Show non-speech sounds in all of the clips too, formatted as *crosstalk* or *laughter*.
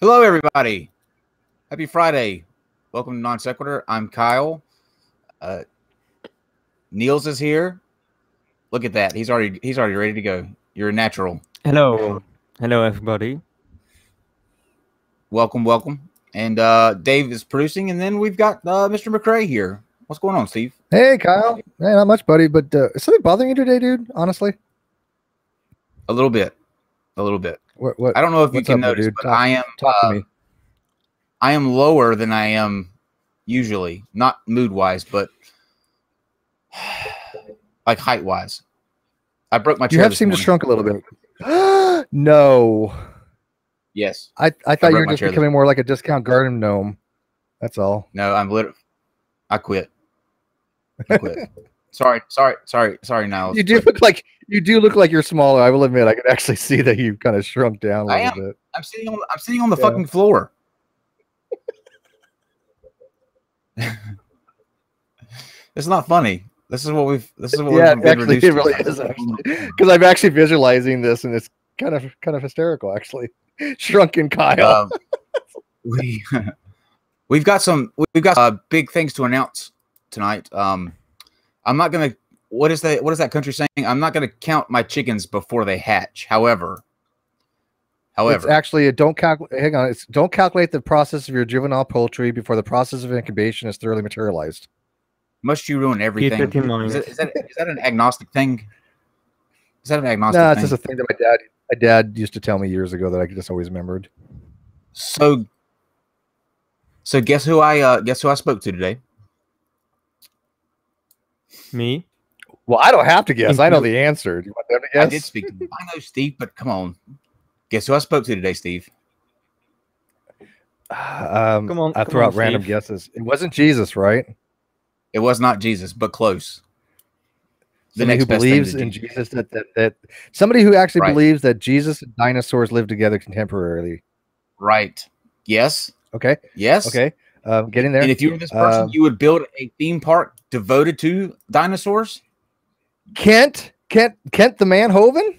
Hello, everybody. Happy Friday. Welcome to Non Sequitur. I'm Kyle. Uh, Niels is here. Look at that. He's already he's already ready to go. You're a natural. Hello. Hello, everybody. Welcome, welcome. And uh, Dave is producing, and then we've got uh, Mr. McCrae here. What's going on, Steve? Hey, Kyle. Hey, not much, buddy. But uh, is something bothering you today, dude? Honestly, A little bit, a little bit. what? What? I don't know if you can up, notice, dude? but Talk- I am Talk uh, to me. I am lower than I am usually, not mood wise, but *sighs* like height wise. I broke my You have seemed to shrunk a little bit. *gasps* no, Yes. I I thought you were just becoming more like a discount garden gnome. That's all. No, I'm literally. I quit. I quit. *laughs* sorry, sorry, sorry, sorry. Now You do look like you do look like you're smaller. I will admit, I can actually see that you've kind of shrunk down a I little bit. I'm sitting on. I'm sitting on the Yeah. fucking floor. *laughs* it's not funny. This is what we've. This is what Yeah, we've actually, it to. really is actually because I'm actually visualizing this, and it's kind of kind of hysterical, actually. *laughs* Shrunken Kyle. Um, we *laughs* we've got some we've got uh, big things to announce tonight. Um, I'm not gonna. What is that? What is that country saying? I'm not gonna count my chickens before they hatch. However, it's however, actually a don't calculate. Hang on, it's don't calculate the process of your juvenile poultry before the process of incubation is thoroughly materialized. must you ruin everything? it Is, it, is that is that an agnostic thing? Is that an agnostic No, it's just a thing that my dad my dad used to tell me years ago that I just always remembered. So, so guess who I uh, guess who I spoke to today? Me? Well, I don't have to guess. I know the answer. Do you want them to guess? I did speak. to I know Steve, but come on, guess who I spoke to today, Steve? *sighs* Um, Come on, I come throw on, out random guesses. It wasn't Jesus, right? It was not Jesus, but close. The Somebody next who believes in Jesus. Jesus that, that that somebody who actually Right. believes that Jesus and dinosaurs live together contemporarily. Right? Yes. Okay. Yes. Okay. Um, getting there. And if you were this person, Um, you would build a theme park devoted to dinosaurs. Kent, Kent, Kent the man Hovind.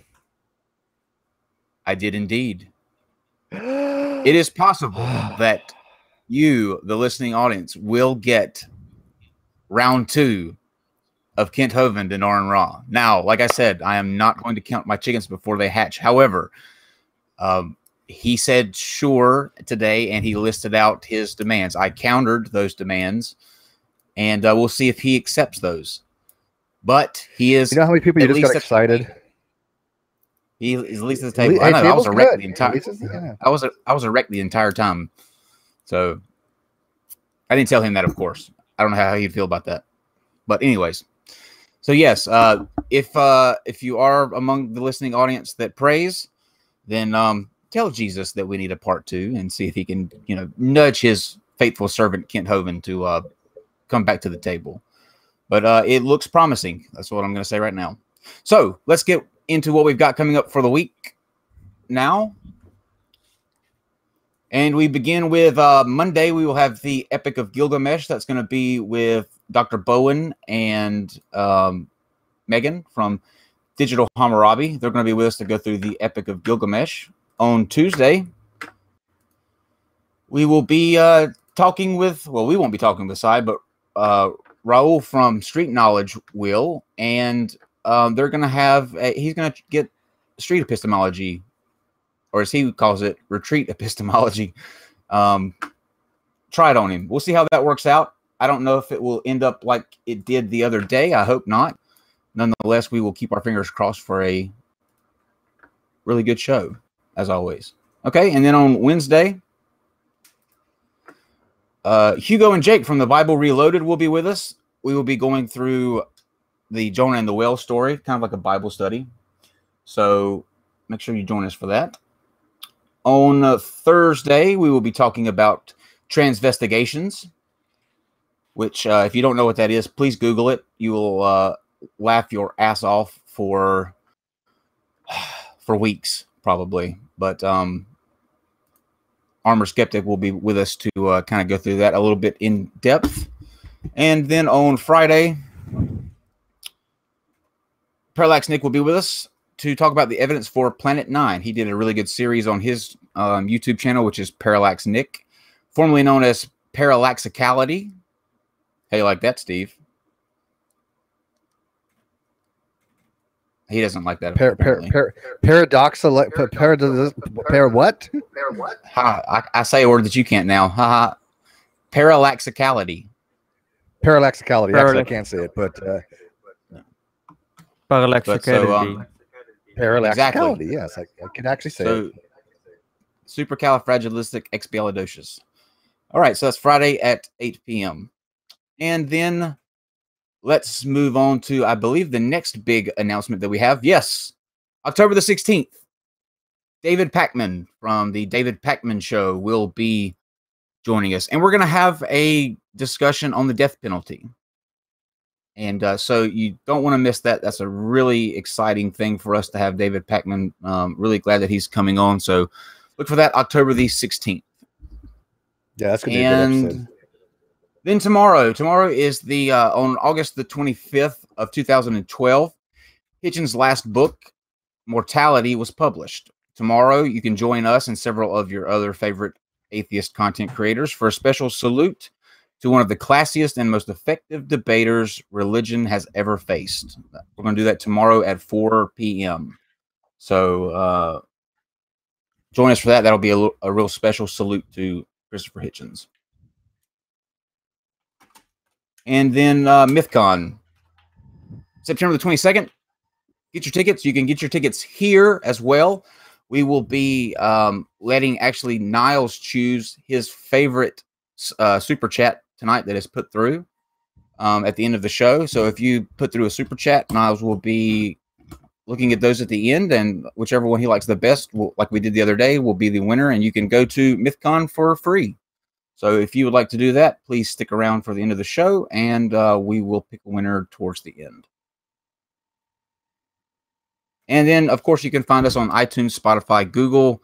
I did indeed. *gasps* It is possible *sighs* that you, the listening audience, will get round two of Kent Hovind and Aron Ra. Now, like I said, I am not going to count my chickens before they hatch. However, um, he said sure today and he listed out his demands. I countered those demands and uh, we'll see if he accepts those. But he is You know how many people you just got excited? he is at least at the table. le- I know I was erect good. the entire yeah. I was a, I was erect the entire time. So I didn't tell him that, of course. I don't know how he'd feel about that. But anyways, so yes, uh, if uh, if you are among the listening audience that prays, then um, tell Jesus that we need a part two and see if he can, you know, nudge his faithful servant Kent Hovind to uh, come back to the table. But uh, it looks promising. That's what I'm going to say right now. So let's get into what we've got coming up for the week now. And we begin with uh, Monday. We will have the Epic of Gilgamesh. That's going to be with Dr. Bowen and um, Megan from Digital Hammurabi. They're going to be with us to go through the Epic of Gilgamesh. On Tuesday, we will be uh, talking with, well, we won't be talking with Sai, but uh, Raul from Street Knowledge will. And um, they're going to have, a, he's going to get street epistemology or as he calls it, retreat epistemology. *laughs* Um, try it on him. We'll see how that works out. I don't know if it will end up like it did the other day. I hope not. Nonetheless, we will keep our fingers crossed for a really good show, as always. Okay, and then on Wednesday, uh, Hugo and Jake from the Bible Reloaded will be with us. We will be going through the Jonah and the whale story, kind of like a Bible study. So make sure you join us for that. On uh, Thursday, we will be talking about transvestigations, which, uh, if you don't know what that is, please Google it. You will uh, laugh your ass off for *sighs* for weeks, probably. But um, Armor Skeptic will be with us to uh, kind of go through that a little bit in depth. And then on Friday, Parallax Nick will be with us to talk about the evidence for Planet Nine. He did a really good series on his um, YouTube channel, which is Parallax Nick, formerly known as Parallaxicality. How you like that, Steve? He doesn't like that. Par, par, apparently. par, paradoxal. Par, par, par, what? Ha, I, I say a word that you can't now. Ha ha. Parallaxicality. Parallaxicality. Actually, I can't say it, but uh, Parallax But so, um, parallaxicality. Yes, I, I can actually say So, it. supercalifragilisticexpialidocious. All right, so that's Friday at 8 p.m. And then let's move on to, I believe, the next big announcement that we have. Yes, October the 16th. David Pakman from the David Pakman Show will be joining us, and we're going to have a discussion on the death penalty. And uh, so you don't want to miss that. That's a really exciting thing for us to have David Pakman. Um, really glad that he's coming on. So look for that October the 16th. Yeah, that's gonna be a good episode. Then tomorrow, tomorrow is the uh, on August the 25th of 2012. Hitchens' last book, Mortality, was published. Tomorrow, you can join us and several of your other favorite atheist content creators for a special salute to one of the classiest and most effective debaters religion has ever faced. We're going to do that tomorrow at 4 p.m. So uh, join us for that. That'll be a real special salute to Christopher Hitchens. And then uh, MythCon, September the 22nd. Get your tickets. You can get your tickets here as well. We will be um, letting actually Niles choose his favorite uh, super chat tonight that is put through um, at the end of the show. So if you put through a super chat, Niles will be looking at those at the end, and whichever one he likes the best, will, like we did the other day, will be the winner. And you can go to MythCon for free. So if you would like to do that, please stick around for the end of the show, and uh, we will pick a winner towards the end. And then, of course, you can find us on iTunes, Spotify, Google,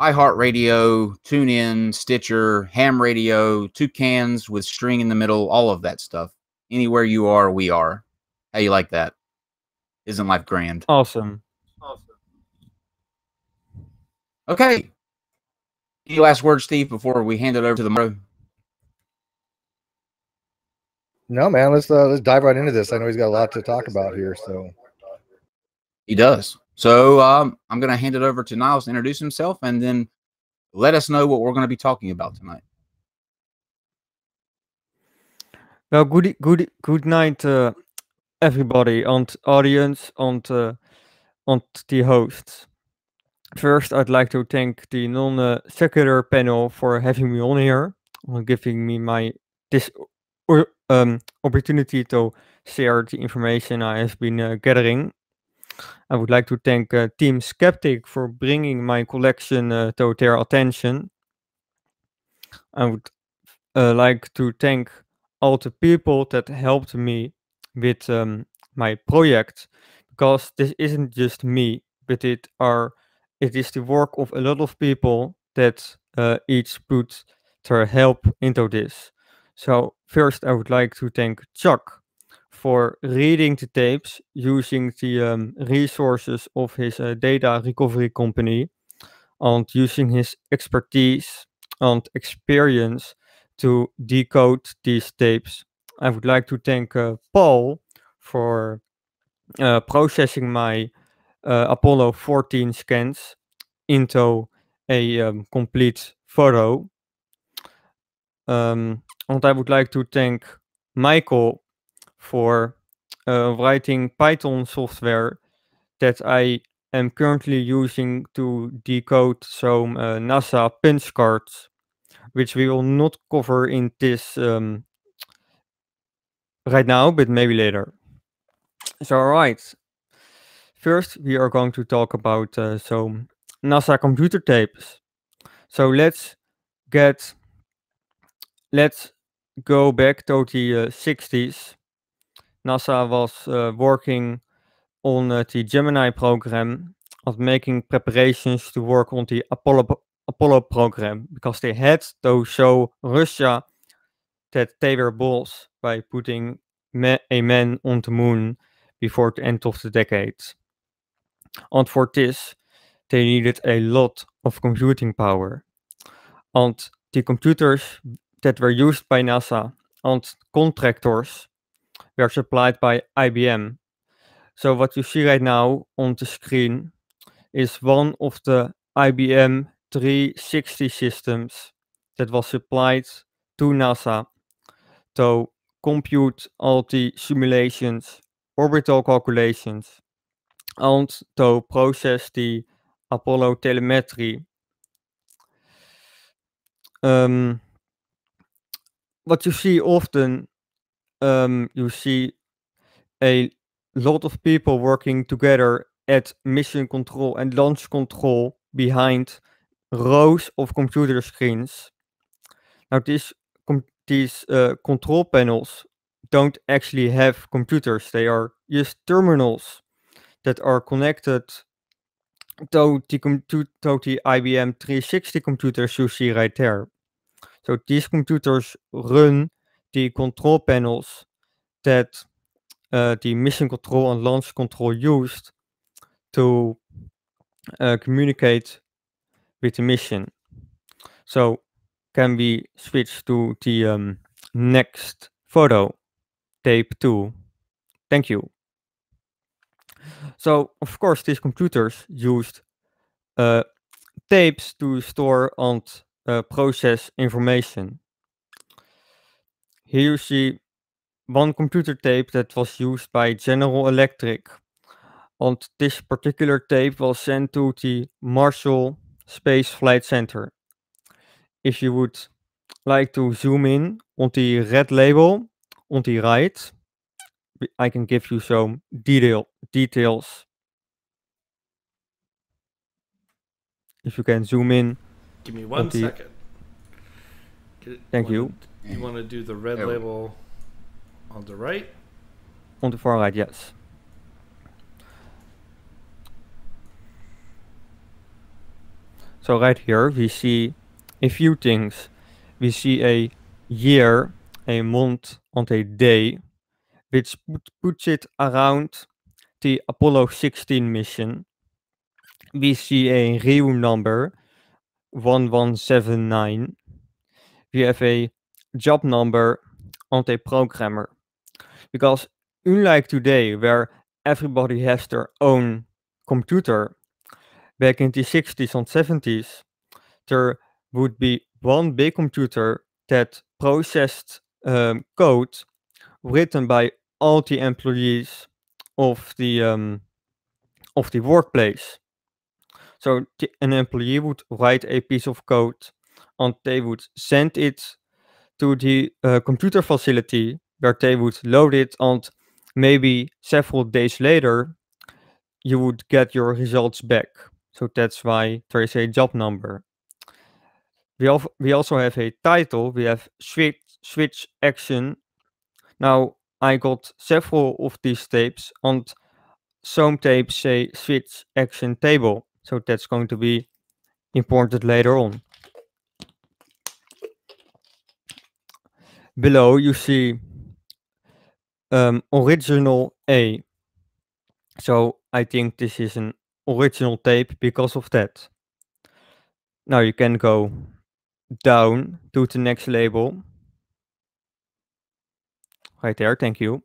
iHeartRadio, TuneIn, Stitcher, Ham Radio, two cans with string in the middle, all of that stuff. Anywhere you are, we are. How you like that? Isn't life grand? Awesome. Awesome. Okay. Any last words, Steve, before we hand it over to the Mo? No, man, let's uh, let's dive right into this. I know he's got a lot to talk about here, so He does. So um, I'm going to hand it over to Niles to introduce himself and then let us know what we're going to be talking about tonight. Well, good good good night, uh, everybody, and audience, and uh, and the hosts. First, I'd like to thank the Non Sequitur panel for having me on here, and giving me my this or, um, opportunity to share the information I have been uh, gathering. I would like to thank uh, Team Skeptic for bringing my collection uh, to their attention. I would uh, like to thank all the people that helped me with um, my project because this isn't just me but it are it is the work of a lot of people that uh, each put their help into this so first i would like to thank chuck for reading the tapes using the um, resources of his uh, data recovery company and using his expertise and experience to decode these tapes. I would like to thank uh, Paul for uh, processing my Apollo 14 scans into a um, complete photo. Um, and I would like to thank Michael for uh, writing Python software that I am currently using to decode some uh, NASA punch cards which we will not cover in this um, right now, but maybe later. So, all right. First, we are going to talk about uh, some NASA computer tapes. So let's get let's go back to the uh, 60s. NASA was uh, working on uh, the Gemini program, of making preparations to work on the Apollo Apollo program because they had to show Russia that they were boss by putting a man on the moon before the end of the decade. And for this, they needed a lot of computing power. And the computers that were used by NASA and contractors were supplied by IBM. So what you see right now on the screen is one of the IBM 360 systems that was supplied to NASA to compute all the simulations, orbital calculations, and to process the Apollo telemetry. Um, what you see often, um, you see a lot of people working together at mission control and launch control behind rows of computer screens. Now, these com- these uh, control panels don't actually have computers; they are just terminals that are connected to the, to, to the IBM 360 computers you see right there. So these computers run the control panels that uh, the mission control and launch control used to uh, communicate with the mission. So can we switch to the um, next photo, tape two? Thank you. So of course these computers used uh, tapes to store and uh, process information. Here you see one computer tape that was used by General Electric. And this particular tape was sent to the Marshall Space Flight Center. If you would like to zoom in on the red label on the right, I can give you some detail details. If you can zoom in, Give me one the- second. Get- Thank wanna- you. You want to do the red There we- label on the right? on the far right, yes. So right here we see a few things. We see a year, a month, and a day, which put, puts it around the Apollo 16 mission. We see a real number, 1179. We have a job number on a programmer. Because unlike today, where everybody has their own computer, back in the 60s and 70s, there would be one big computer that processed um, code written by all the employees of the um, of the workplace. So the, an employee would write a piece of code, and they would send it to the uh, computer facility where they would load it, and maybe several days later, you would get your results back. So that's why there is a job number. We, we also have a title. We have switch, switch action. Now, I got several of these tapes, and some tapes say switch action table. So that's going to be imported later on. Below, you see um, original A. So I think this is an original tape because of that. Now you can go down to the next label. Right there, thank you.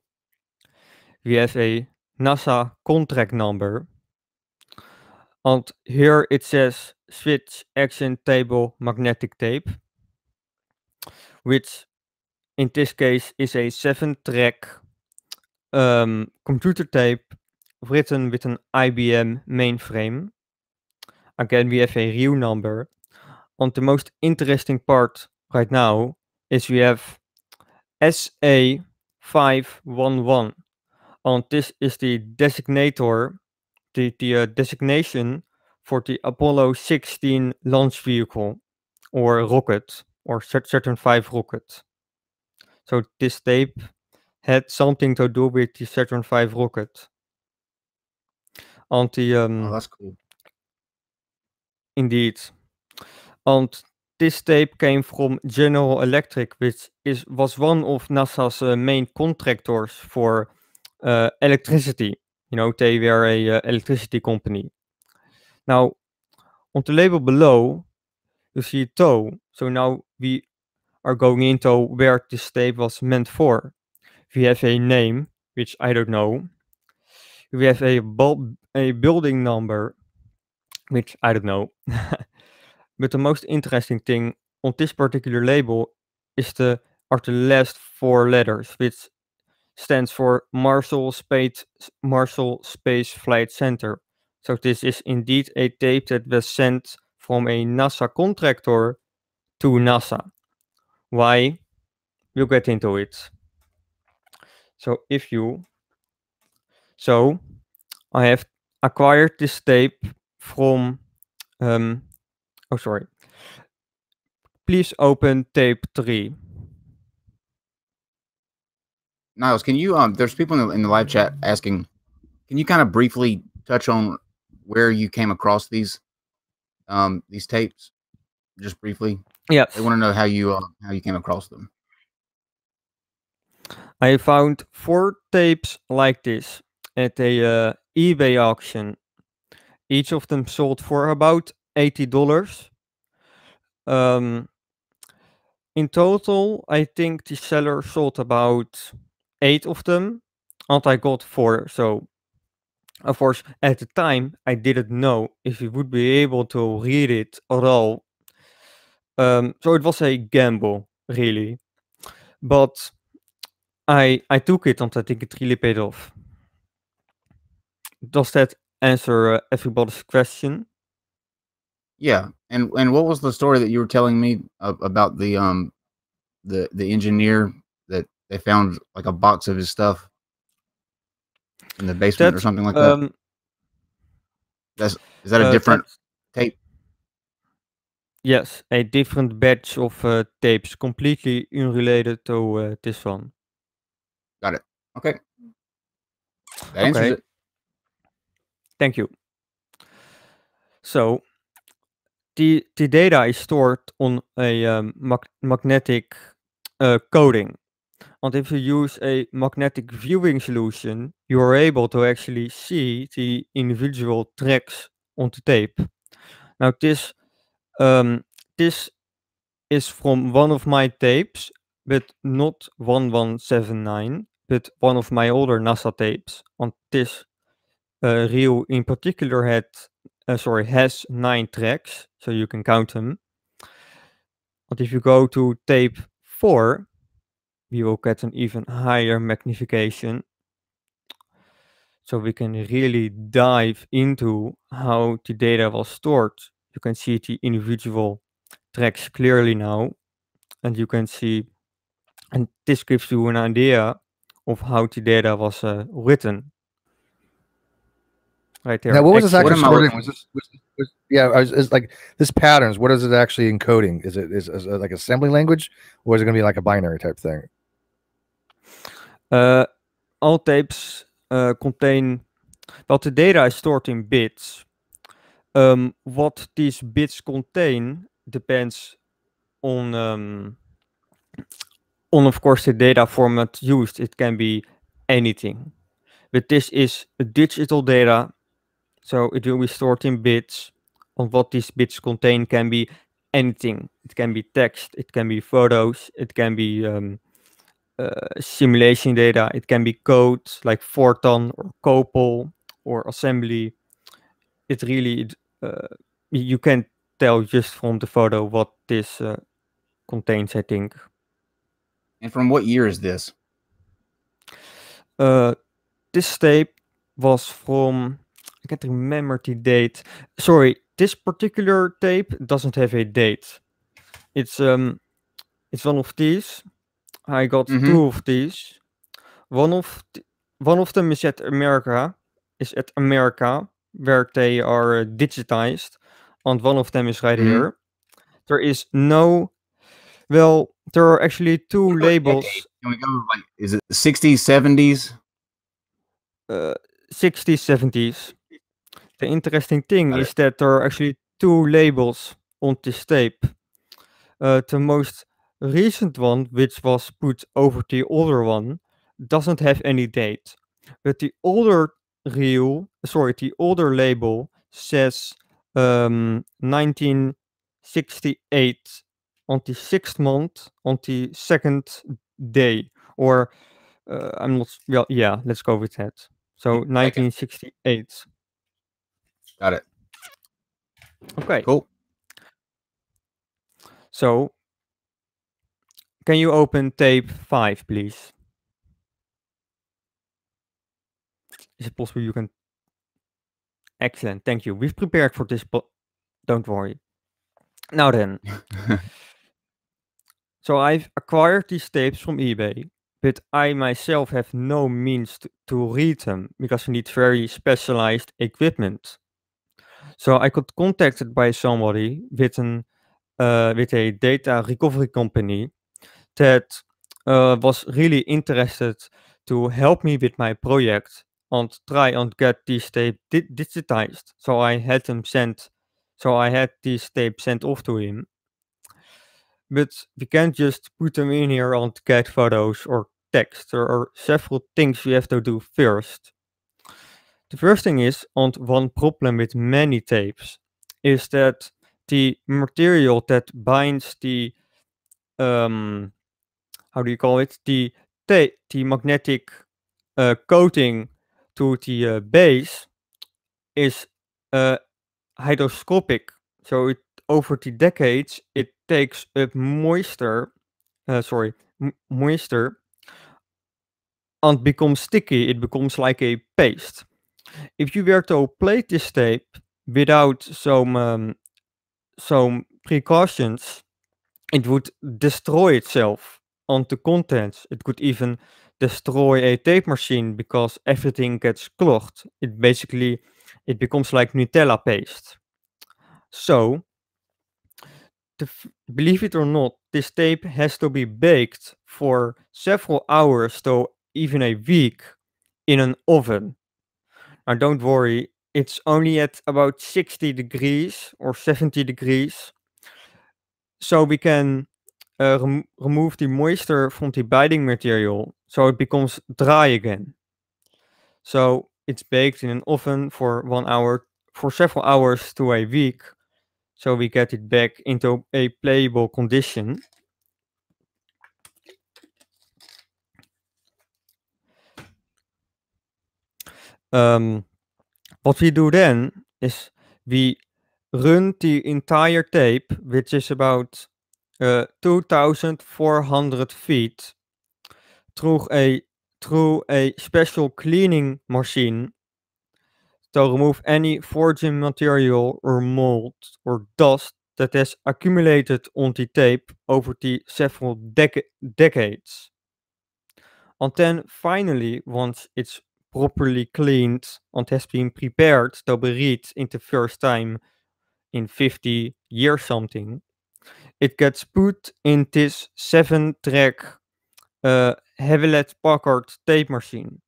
We have a NASA contract number. And here it says switch action table magnetic tape, which in this case is a seven track um, computer tape written with an IBM mainframe. Again, we have a real number. And the most interesting part right now is we have SA511. And this is the designator, the, the uh, designation for the Apollo 16 launch vehicle or rocket or Sat- Saturn V rocket. So this tape had something to do with the Saturn V rocket. And the um, Oh, that's cool. Indeed. And this tape came from General Electric, which is was one of NASA's uh, main contractors for uh, electricity. You know, they were a uh, electricity company. Now, on the label below, you see toe. So now we are going into where this tape was meant for. We have a name, which I don't know. We have a a building number, which I don't know. *laughs* but the most interesting thing on this particular label is the are the last four letters, which stands for Marshall Space Marshall Space Flight Center. So this is indeed a tape that was sent from a NASA contractor to NASA. Why? We'll get into it. So if you so I have acquired this tape from um oh sorry. Please open tape 3. Niles, can you um? There's people in the, in the live chat asking, can you kind of briefly touch on where you came across these um these tapes, just briefly? Yeah. They want to know how you uh, how you came across them. I found four tapes like this at a uh, eBay auction. Each of them sold for about eighty dollars. Um, in total, I think the seller sold about eight of them, and I got four. So, of course, at the time, I didn't know if we would be able to read it at all. Um, so it was a gamble, really. But I I took it, and I think it really paid off. Does that answer uh, everybody's question? Yeah, and and what was the story that you were telling me about the um the the engineer that they found like a box of his stuff in the basement or something like that? Um, That's is that a uh, different tape? Yes, a different batch of uh, tapes, completely unrelated to uh, this one. Got it. Okay, that answers Okay. it. Thank you. So the the data is stored on a um, mag- magnetic uh, coding, and if you use a magnetic viewing solution, you are able to actually see the individual tracks on the tape. Now this um, this is from one of my tapes, but not 1179, but one of my older NASA tapes. And this uh, reel in particular had, uh, sorry, has nine tracks, so you can count them. But if you go to tape four, we will get an even higher magnification. So we can really dive into how the data was stored. You can see the individual tracks clearly now, and you can see, and this gives you an idea of how the data was uh, written. Right there. Now, what was this actually am sorting? Was this, was, was, yeah, I was, it's like this patterns. What is it actually encoding? Is it is, is it like assembly language, or is it going to be like a binary type thing? Uh, all tapes uh, contain, well, the data is stored in bits. Um, what these bits contain depends on, um, on of course, the data format used. It can be anything, but this is digital data, so it will be stored in bits. On what these bits contain can be anything. It can be text, it can be photos, it can be um, uh, simulation data. It can be code like Fortran or COBOL or assembly. It really, it, uh, you can tell just from the photo what this uh, contains, I think. And from what year is this? Uh, this tape was from, I can't remember the date. Sorry, this particular tape doesn't have a date. It's um, it's one of these. I got Mhm. two of these. One of th- one of them is at America, is at America, where they are uh, digitized, and one of them is right Mhm. here. There is no, well, there are actually two What labels. decade? Can we go like is it 60s, 70s? uh, 60s, 70s. The interesting thing is that there are actually two labels on this tape. Uh, the most recent one, which was put over the older one, doesn't have any date. But the older reel, sorry, the older label says um, 1968 on the sixth month on the second day, or uh, I'm not. Well, yeah, let's go with that. So 1968. Got it. Oh, okay. Cool. So, can you open tape five, please? Is it possible you can? Excellent, thank you. We've prepared for this, but don't worry. Now then, *laughs* so I've acquired these tapes from eBay, but I myself have no means to, to read them because you need very specialized equipment. So I got contacted by somebody with an uh, with a data recovery company that uh, was really interested to help me with my project and try and get these tape di- digitized. So I had them sent. So I had these tapes sent off to him. But we can't just put them in here and get photos or text. There are several things we have to do first. The first thing is, and one problem with many tapes, is that the material that binds the um how do you call it? The tape the magnetic uh, coating to the uh, base is uh, hydroscopic so it over the decades it takes up moisture uh, sorry moisture and becomes sticky. It becomes like a paste if you were to plate this tape without some um, some precautions, it would destroy itself on the contents. It could even destroy a tape machine because everything gets clogged. It basically it becomes like Nutella paste. So, believe it or not, this tape has to be baked for several hours to even a week in an oven. Now, don't worry, it's only at about 60 degrees or 70 degrees. So we can uh, rem- remove the moisture from the binding material so it becomes dry again. So it's baked in an oven for one hour, for several hours to a week. So we get it back into a playable condition. Um, what we do then is we run the entire tape, which is about uh, 2,400 feet, through a through a special cleaning machine to remove any forging material or mold or dust that has accumulated on the tape over the several dec- decades. And then finally, once it's properly cleaned and has been prepared to be read in the first time in 50 years something, it gets put in this seven track uh, Hewlett Packard tape machine.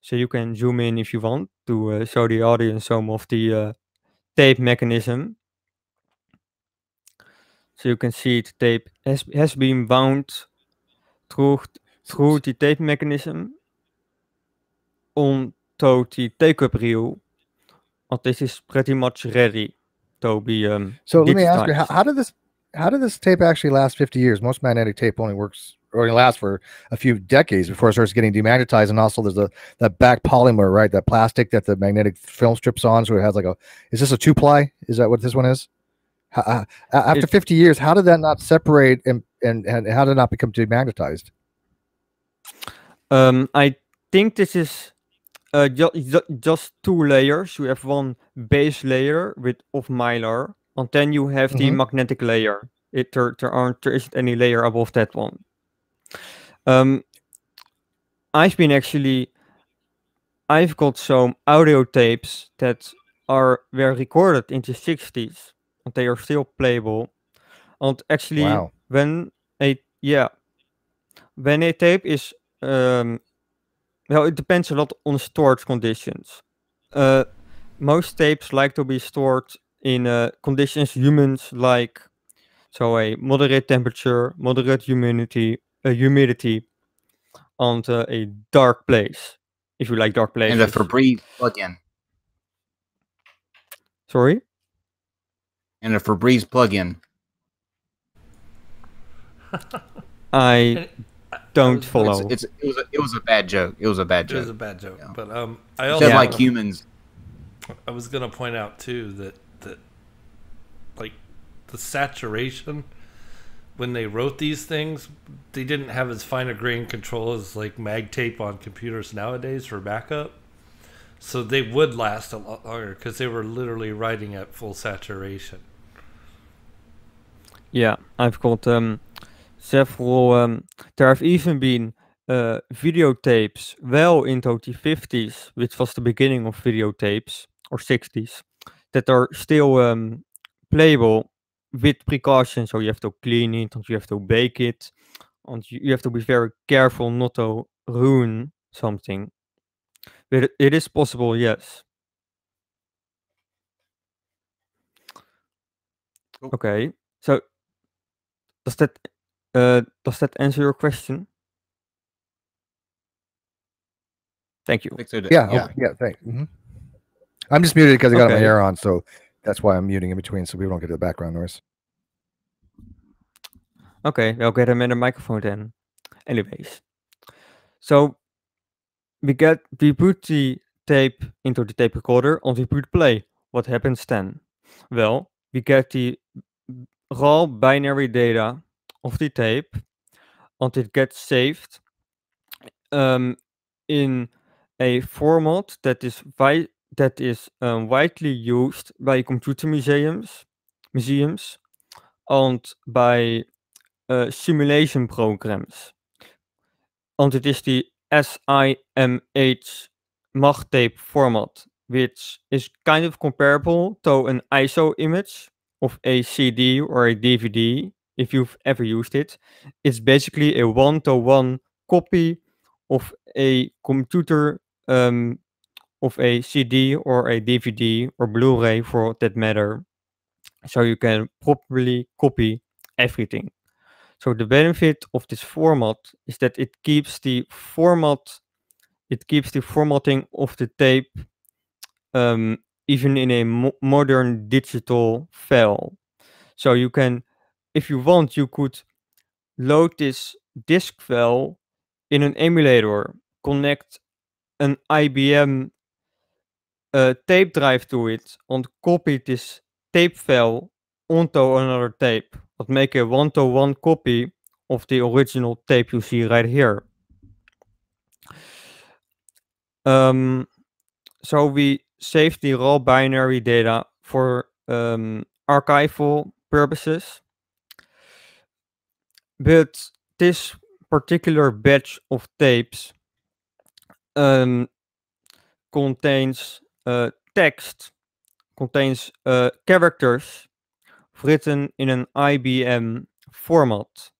So you can zoom in if you want to uh, show the audience some of the uh, tape mechanism. So you can see the tape has, has been wound through, through the tape mechanism onto the take-up reel. And this is pretty much ready to be um, So let me ask you, how, how did this how did this tape actually last 50 years? Most magnetic tape only works or only lasts for a few decades before it starts getting demagnetized. And also there's a that back polymer, right? That plastic that the magnetic film strips on. So it has like a is this a two ply? Is that what this one is? Uh, after It- 50 years, how did that not separate and, and, and how did it not become demagnetized? Um, I think this is uh, ju- ju- just two layers. You have one base layer with of mylar, and then you have the Mhm. magnetic layer. It there, there aren't there isn't any layer above that one. Um, I've been actually, I've got some audio tapes that are were recorded in the sixties, and they are still playable. And actually, Wow. when a yeah, when a tape is um, well, it depends a lot on storage conditions. Uh, most tapes like to be stored in uh, conditions humans like, so a moderate temperature, moderate humidity, uh, humidity, and uh, a dark place. If you like dark places. And the Febreze plug-in. Sorry. and a Febreze plug-in. I *laughs* don't was- follow. It's, it's it was a, it was a bad joke. It was a bad joke. It was a joke. bad joke, Yeah. but um, I Just also like humans. I was gonna point out too that that like the saturation when they wrote these things, they didn't have as fine a grain control as like mag tape on computers nowadays for backup. So they would last a lot longer because they were literally writing at full saturation. Yeah, I've got um, several. Um, there have even been uh, videotapes well into the 50s, which was the beginning of videotapes, or 60s, that are still um, playable with precautions. So you have to clean it, and you have to bake it, and you, have to be very careful not to ruin something. But it, is possible, yes. Okay, so does that does that answer your question? Thank you. I think so. too. Yeah, yeah, yeah. Thanks. hmm I'm just muted because I got my Okay. hair on, so that's why I'm muting in between, so we don't get the background noise. Okay, I'll get him in the microphone then. Anyways, so we get we put the tape into the tape recorder and we put play. What happens then? Well, we get the raw binary data of the tape and it gets saved um, in a format that is wi- that is um, widely used by computer museums museums and by uh, simulation programs. And it is the SIMH MAG tape format, which is kind of comparable to an ISO image of a CD or a DVD, if you've ever used it. It's basically a one to one copy of a computer, um, of a CD or a DVD or Blu ray for that matter. So you can properly copy everything. So the benefit of this format is that it keeps the format, it keeps the formatting of the tape um, even in a mo- modern digital file. So you can, if you want, you could load this disk file in an emulator, connect an IBM uh, tape drive to it, and copy this tape file onto another tape but make a one-to-one copy of the original tape you see right here. Um, so we save the raw binary data for um, archival purposes. But this particular batch of tapes um, contains uh, text, contains uh, characters written in an IBM format.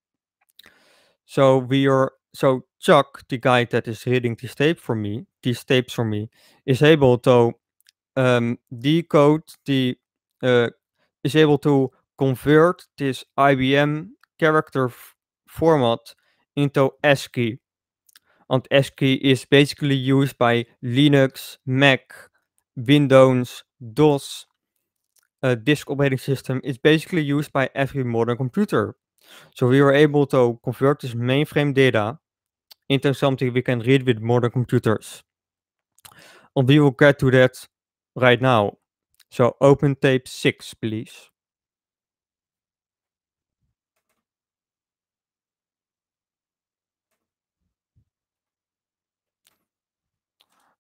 So we are so Chuck, the guy that is reading this tape for me, these tapes for me, is able to um, decode the uh, is able to convert this IBM character format into ASCII. And ASCII is basically used by Linux, Mac, Windows, DOS, uh, disk operating system is basically used by every modern computer. So we were able to convert this mainframe data into something we can read with modern computers. And we will get to that right now. So open tape 6, please.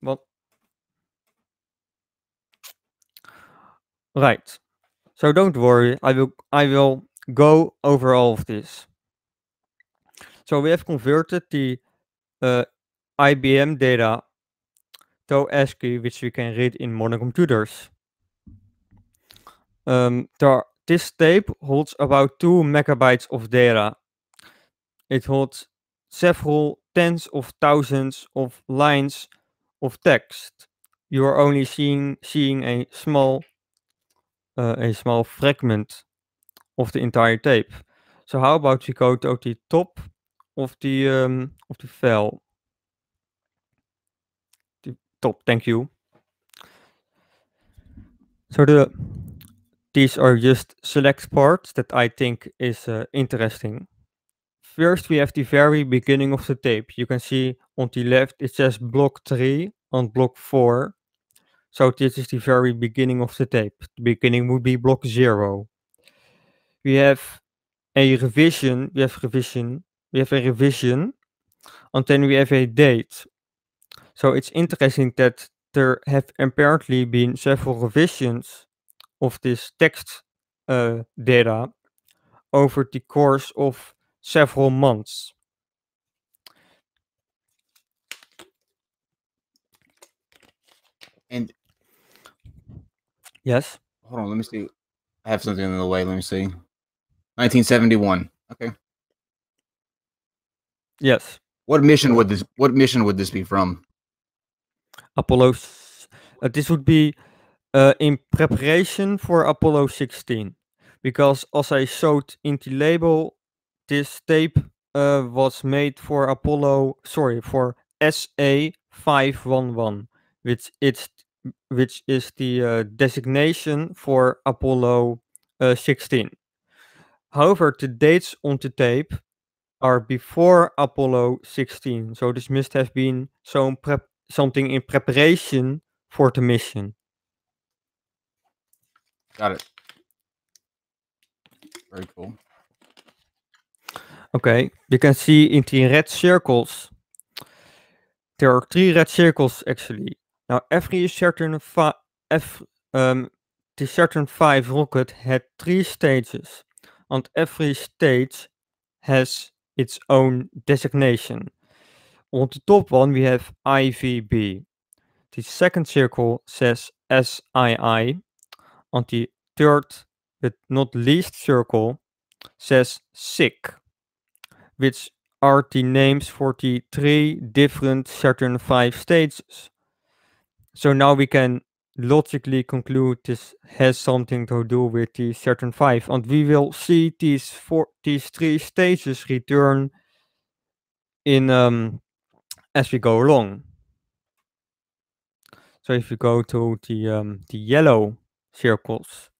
Well, right. So don't worry, I will I will go over all of this. So we have converted the uh, IBM data to ASCII, which we can read in modern computers. Um, there, this tape holds about two megabytes of data. It holds several tens of thousands of lines of text. You are only seeing seeing a small uh, a small fragment of the entire tape. So how about we go to the top of the um, of the file? The top, thank you. So the these are just select parts that I think is uh, interesting. First, we have the very beginning of the tape. You can see on the left it says block 3 on block 4. So this is the very beginning of the tape. The beginning would be block 0. We have a revision, we have revision, we have a revision, and then we have a date. So it's interesting that there have apparently been several revisions of this text uh, data over the course of several months. And Yes. hold on, let me see. I have something in the way. Let me see. 1971. Okay. Yes. What mission would this? What mission would this be from? Apollo. Uh, this would be uh, in preparation for Apollo 16, because as I showed in the label, this tape uh, was made for Apollo. Sorry, for SA 511, which it's which is the uh, designation for Apollo uh, 16. However, the dates on the tape are before Apollo 16, so this must have been some prep something in preparation for the mission. Got it. Very cool. Okay, you can see in the red circles. There are three red circles actually. Now every Saturn F, um, the Saturn V rocket had three stages, and every stage has its own designation. On the top one we have IVB. The second circle says SII, and the third, but not least circle says SIC which are the names for the three different Saturn V stages. So now we can logically conclude this has something to do with the Saturn V, and we will see these four, these three stages return in um, as we go along. So if we go to the um, the yellow circles,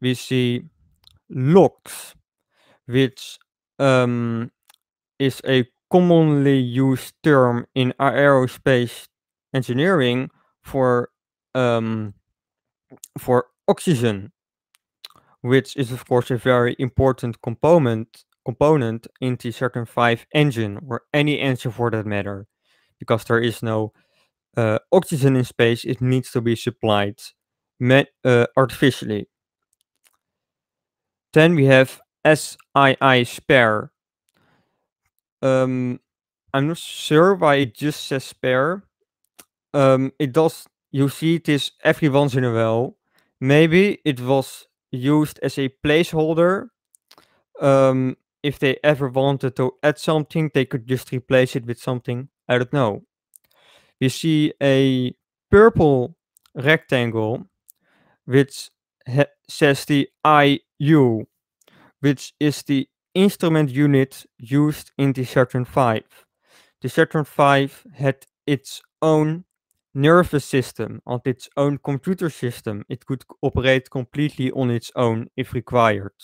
we see LOX, which um, is a commonly used term in aerospace engineering for um, for oxygen, which is of course a very important component component in the Saturn V engine or any engine for that matter, because there is no uh, oxygen in space. It needs to be supplied uh, artificially. Then we have SII spare, um, I'm not sure why it just says spare. Um, it does. You see this every once in a while. Maybe it was used as a placeholder. Um, if they ever wanted to add something, they could just replace it with something. I don't know. You see a purple rectangle, which says the IU, which is the instrument unit used in the Saturn V. The Saturn V had its own nervous system and its own computer system. It could operate completely on its own if required.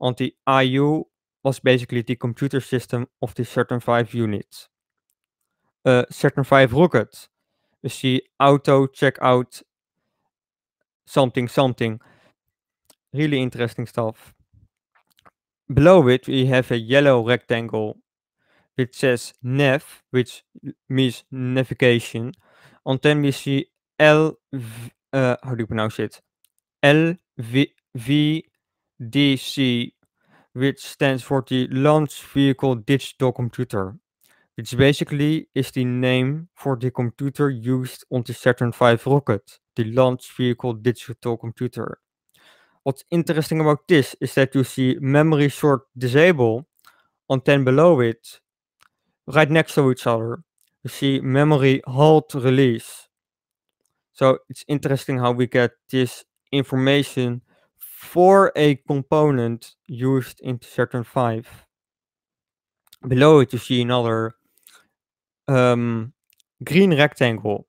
And the IU was basically the computer system of the Saturn V unit. Uh, Saturn V rocket. You see auto checkout something something. Really interesting stuff. Below it, we have a yellow rectangle which says nav, which means navigation. We see L, uh, how do you pronounce it? LVDC, which stands for the Launch Vehicle Digital Computer, which basically is the name for the computer used on the Saturn V rocket, the Launch Vehicle Digital Computer. What's interesting about this is that you see memory sort disable, on 10 below it, right next to each other, you see memory halt release. So it's interesting how we get this information for a component used in Saturn V. Below it, you see another um, green rectangle.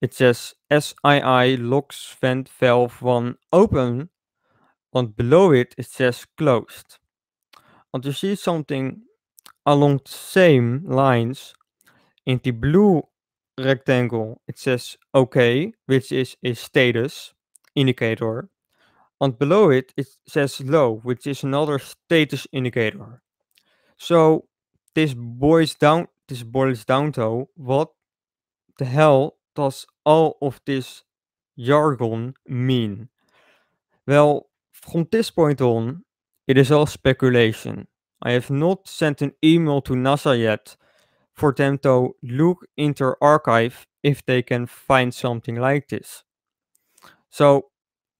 It says SII LOX vent valve 1 open, and below it it says closed. And you see something along the same lines in the blue rectangle it says OK, which is a status indicator. And below it it says low, which is another status indicator. So this boils down this boils down to what the hell does all of this jargon mean? Well, from this point on, it is all speculation. I have not sent an email to NASA yet for them to look into archive if they can find something like this. So,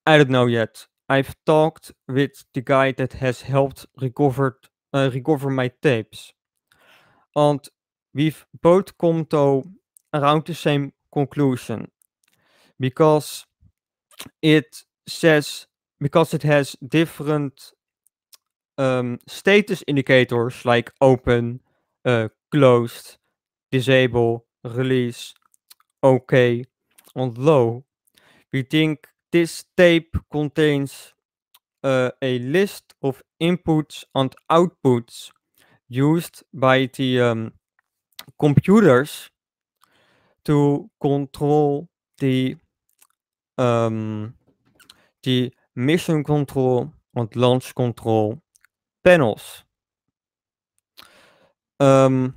I don't know yet. I've talked with the guy that has helped recovered, uh, recover my tapes. And we've both come to around the same conclusion because it says because it has different um, status indicators like open, uh, closed, disable, release, OK, and low. We think this tape contains uh, a list of inputs and outputs used by the um, computers to control the um, the mission control and launch control panels. Um,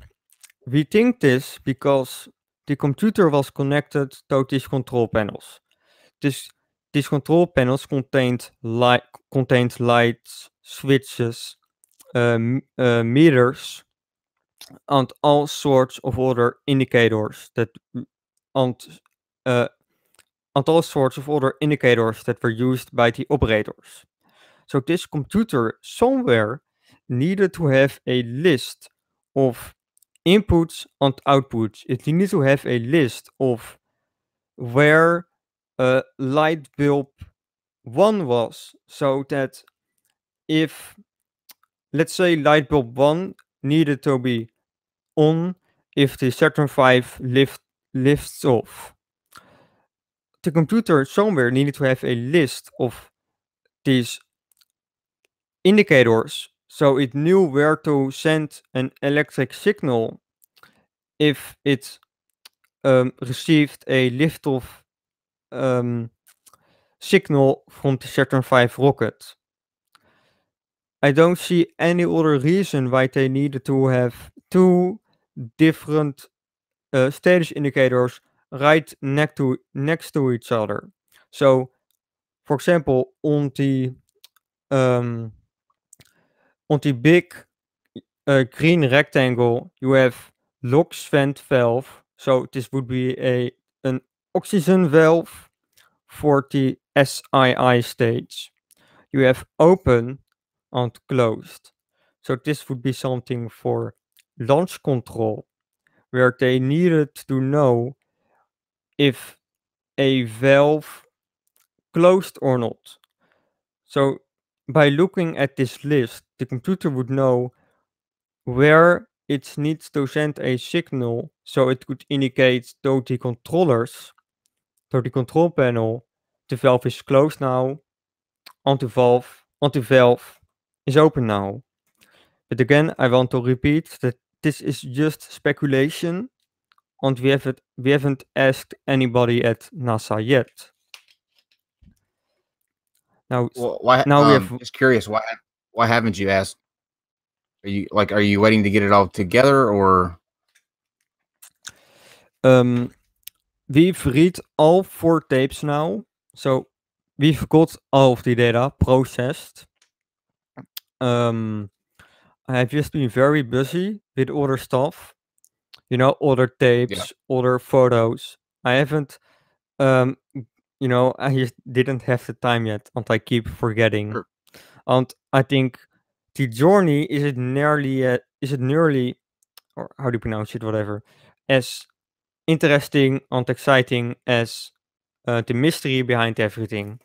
we think this because the computer was connected to these control panels. This, these control panels contained light, contained lights, switches, um, uh, meters, and all sorts of other indicators that and uh, and all sorts of other indicators that were used by the operators. So this computer somewhere needed to have a list of inputs and outputs. It needed to have a list of where a light bulb 1 was so that if let's say light bulb 1 needed to be on if the Saturn V lift lifts off. The computer somewhere needed to have a list of these indicators so it knew where to send an electric signal if it um, received a liftoff um, signal from the Saturn V rocket. I don't see any other reason why they needed to have two different uh, status indicators right next to next to each other. So, for example, on the um, on the big uh, green rectangle, you have LOX vent valve. So this would be a an oxygen valve for the SII stage. You have open and closed. So this would be something for launch control, where they needed to know if a valve closed or not. So by looking at this list, the computer would know where it needs to send a signal so it could indicate to the controllers, to the control panel, the valve is closed now, and the valve, and the valve is open now. But again, I want to repeat that this is just speculation, and we haven't we haven't asked anybody at NASA yet. Now, Well, why? Now we um, have- just curious. Why? Why haven't you asked? Are you like? Are you waiting to get it all together, or um, we've read all four tapes now, so we've got all of the data processed. Um, I've just been very busy with other stuff, you know, other tapes, other photos. I haven't, um, you know, I just didn't have the time yet, and I keep forgetting. Sure. And I think the journey is it nearly, uh, is it nearly, or how do you pronounce it, whatever, as interesting and exciting as uh, the mystery behind everything.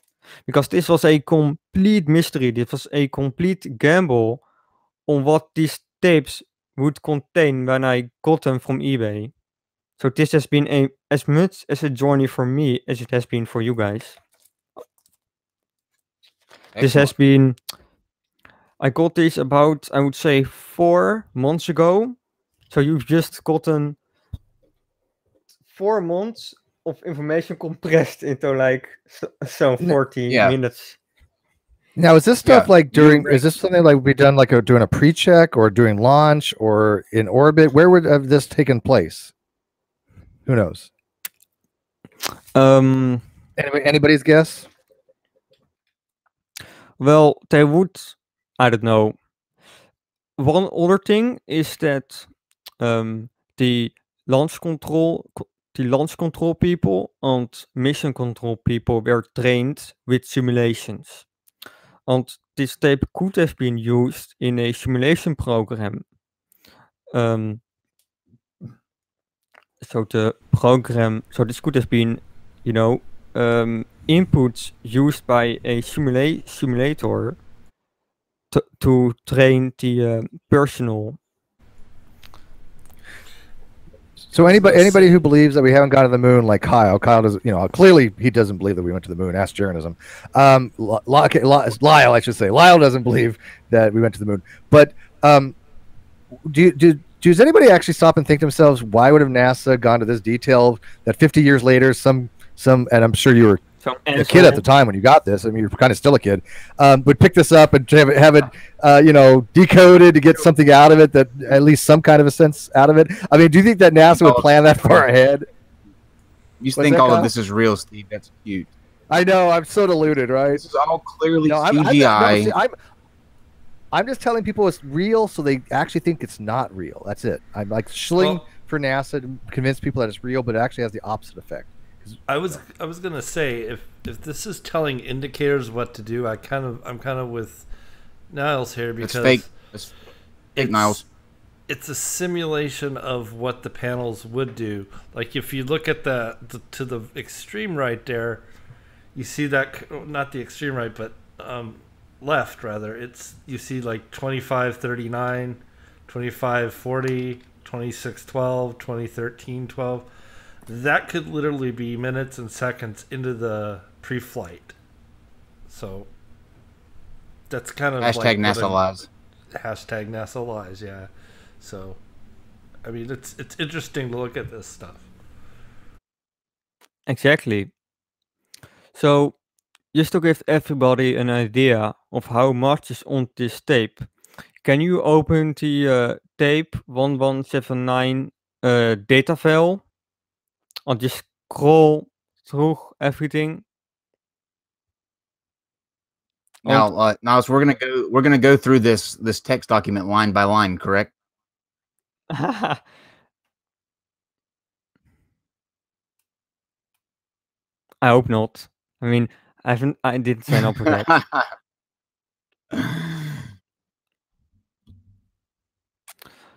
Because this was a complete mystery. This was a complete gamble on what these tapes would contain when I got them from eBay. So this has been a as much as a journey for me as it has been for you guys. This has been. I got this about I would say four months ago. So you've just gotten four months of information *laughs* compressed into like so, so 40 yeah. minutes. Now, is this stuff Yeah, like during? Is this something like would be done like a, during a pre-check or during launch or in orbit? Where would have this taken place? Who knows? Um, Anybody, anybody's guess? Well, they would. I don't know. One other thing is that um, the launch control, co- the launch control people and mission control people were trained with simulations, and this tape could have been used in a simulation program. Um, so the program, so this could have been, you know, um, inputs used by a simula- simulator to, to train the uh, personnel. So anybody, anybody who believes that we haven't gone to the moon, like Kyle, Kyle does, you know, clearly he doesn't believe that we went to the moon. Ask journalism. Um, Lyle, I should say, Lyle doesn't believe that we went to the moon. But um, do do does anybody actually stop and think to themselves, why would have NASA gone to this detail that 50 years later, some some, and I'm sure you were So a kid at the time when you got this. I mean, you're kind of still a kid. Um, would pick this up and have it, have it uh, you know, decoded to get something out of it that at least some kind of a sense out of it. I mean, do you think that NASA would plan that far ahead? You What's think all Kyle? of this is real, Steve? That's cute. I know. I'm so deluded, right? This is all clearly No, I'm, I'm, CGI. I'm, I'm just telling people it's real, so they actually think it's not real. That's it. I'm like shilling Well- for NASA to convince people that it's real, but it actually has the opposite effect. I was I was gonna say if if this is telling indicators what to do, I kind of I'm kind of with Niles here it's because fake. It's fake, it's- Niles. it's a simulation of what the panels would do. Like if you look at the, the to the extreme right there, you see that not the extreme right, but um, left rather. It's you see like 25 39, 25 40, 26 12, 2013 12. That could literally be minutes and seconds into the pre-flight. So that's kind of Hashtag like NASA I'm- lies. hashtag NASA lies. Yeah, so I mean it's it's interesting to look at this stuff. Exactly. So, just to give everybody an idea of how much is on this tape, can you open the uh, tape 1179 uh, data file and just scroll through everything? Now, uh, Niles, we're gonna go. We're gonna go through this this text document line by line, correct? *laughs* I hope not. I mean, I haven't. I didn't sign up for that. *laughs*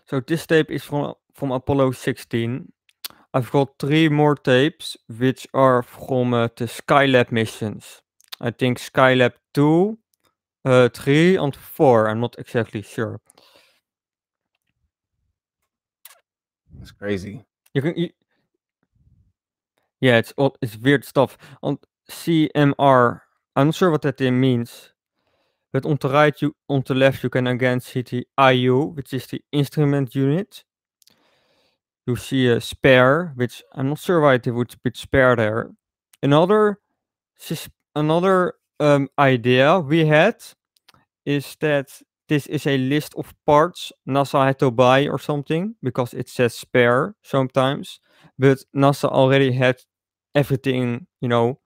So this tape is from from Apollo 16. I've got three more tapes, which are from uh, the Skylab missions. I think Skylab 2, uh, 3, and 4. I'm not exactly sure. That's crazy. You can. You, yeah, it's all it's weird stuff. On CMR, I'm not sure what that means. But on the right, you on the left, you can again see the IU, which is the instrument unit. You see a spare, which I'm not sure why they would put spare there. Another, another um, idea we had is that this is a list of parts NASA had to buy or something because it says spare sometimes, but NASA already had everything you know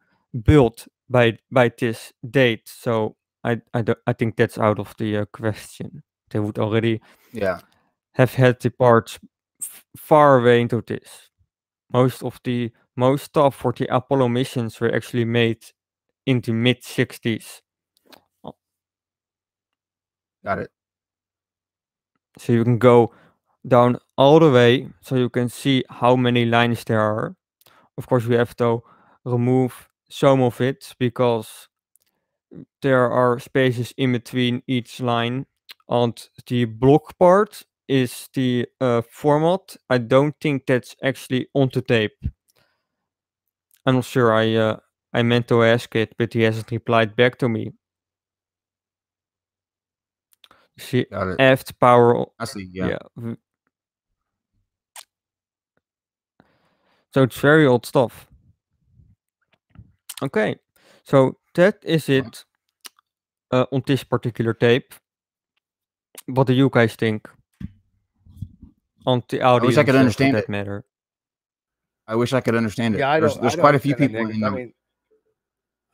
built by by this date. So I I, don't- I think that's out of the uh, question. They would already Yeah. have had the parts far away into this. Most of the most stuff for the Apollo missions were actually made in the mid 60s. Got it. So you can go down all the way so you can see how many lines there are. Of course, we have to remove some of it because there are spaces in between each line. And the block part is the uh, format. I don't think that's actually on the tape. I'm not sure. I uh, I meant to ask it, but he hasn't replied back to me. She aft power. I see. Yeah. Yeah. So it's very old stuff. Okay, so that is it uh, on this particular tape. What do you guys think? On the audio, wish I could understand that it. matter. I wish I could understand it. Yeah, I there's there's I quite a few people in the, I mean,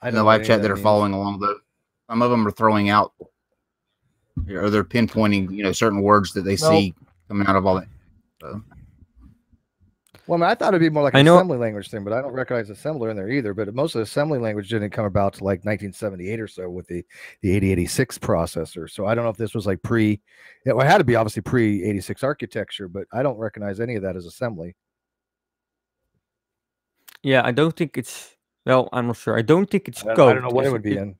I in the live chat of that are following along. Though some of them are throwing out, or they're pinpointing, you know, certain words that they No. see coming out of all that. Well, I, mean, I thought it'd be more like an assembly language thing, but I don't recognize assembler in there either. But most of the assembly language didn't come about to like 1978 or so with the the 8086 processor. So I don't know if this was like pre, it had to be obviously pre 86 architecture, but I don't recognize any of that as assembly. Yeah, I don't think it's. Well, I'm not sure. I don't think it's I code. I don't know what it would be in.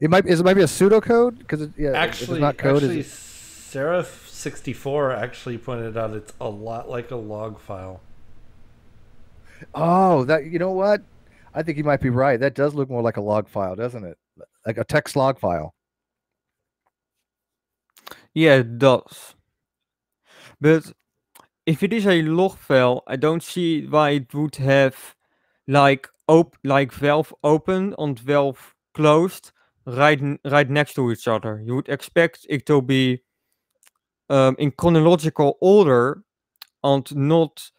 It might. Is it might be a pseudocode? Because yeah, actually, it's not code. Actually, is it? Serif 64 actually pointed out it's a lot like a log file. Oh, that you know what? I think you might be right. That does look more like a log file, doesn't it? Like a text log file. Yeah, it does. But if it is a log file, I don't see why it would have like op like valve open and valve closed right right next to each other. You would expect it to be um, in chronological order and not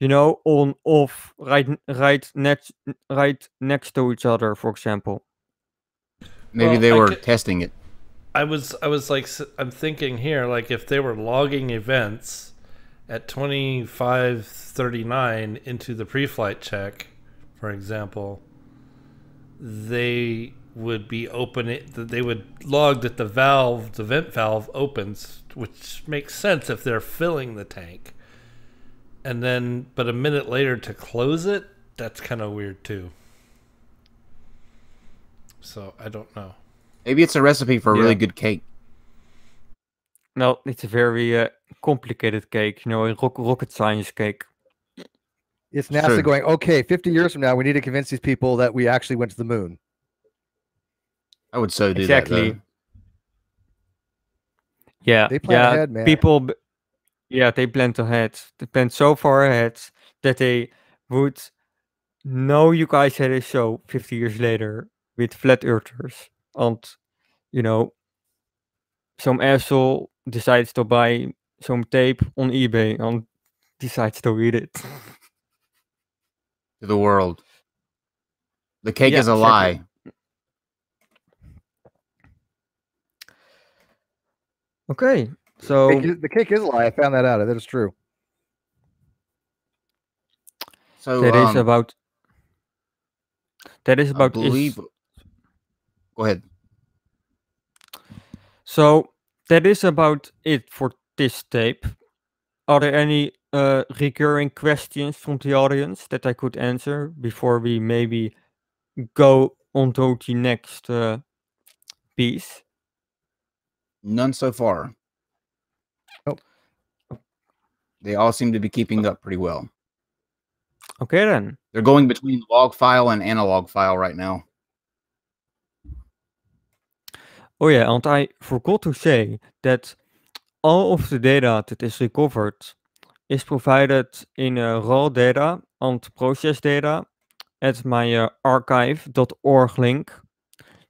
you know on off right right next right next to each other for example. Maybe Well, they were could- testing it. I was I was like i'm thinking here like if they were logging events at 2539 into the pre-flight check, for example, they would be opening that they would log that the valve the vent valve opens, which makes sense if they're filling the tank. And then but a minute later to close it, that's kind of weird too. So, I don't know. Maybe it's a recipe for a Yeah. really good cake. No, it's a very uh, complicated cake, you know, a rock rocket science cake. It's NASA Sure. going, okay, 50 years from now, we need to convince these people that we actually went to the moon. I would so do Exactly. that. Yeah, They plan yeah. ahead, man. People, yeah, they planned ahead. They planned so far ahead that they would know you guys had a show 50 years later with flat earthers, and you know, some asshole decides to buy some tape on eBay and decides to read it. To the world. The cake Yeah, is a exactly. lie. Okay, Cake so is- the cake is a lie. I found that out. That is true. So that is um, about. That is I about is- Go ahead. So that is about it for this tape. Are there any uh, recurring questions from the audience that I could answer before we maybe go on to the next uh, piece? None so far. Nope. They all seem to be keeping up pretty well. Okay then. They're going between log file and analog file right now. Oh yeah, and I forgot to say that all of the data that is recovered is provided in uh, raw data and process data at my uh, archive.org link.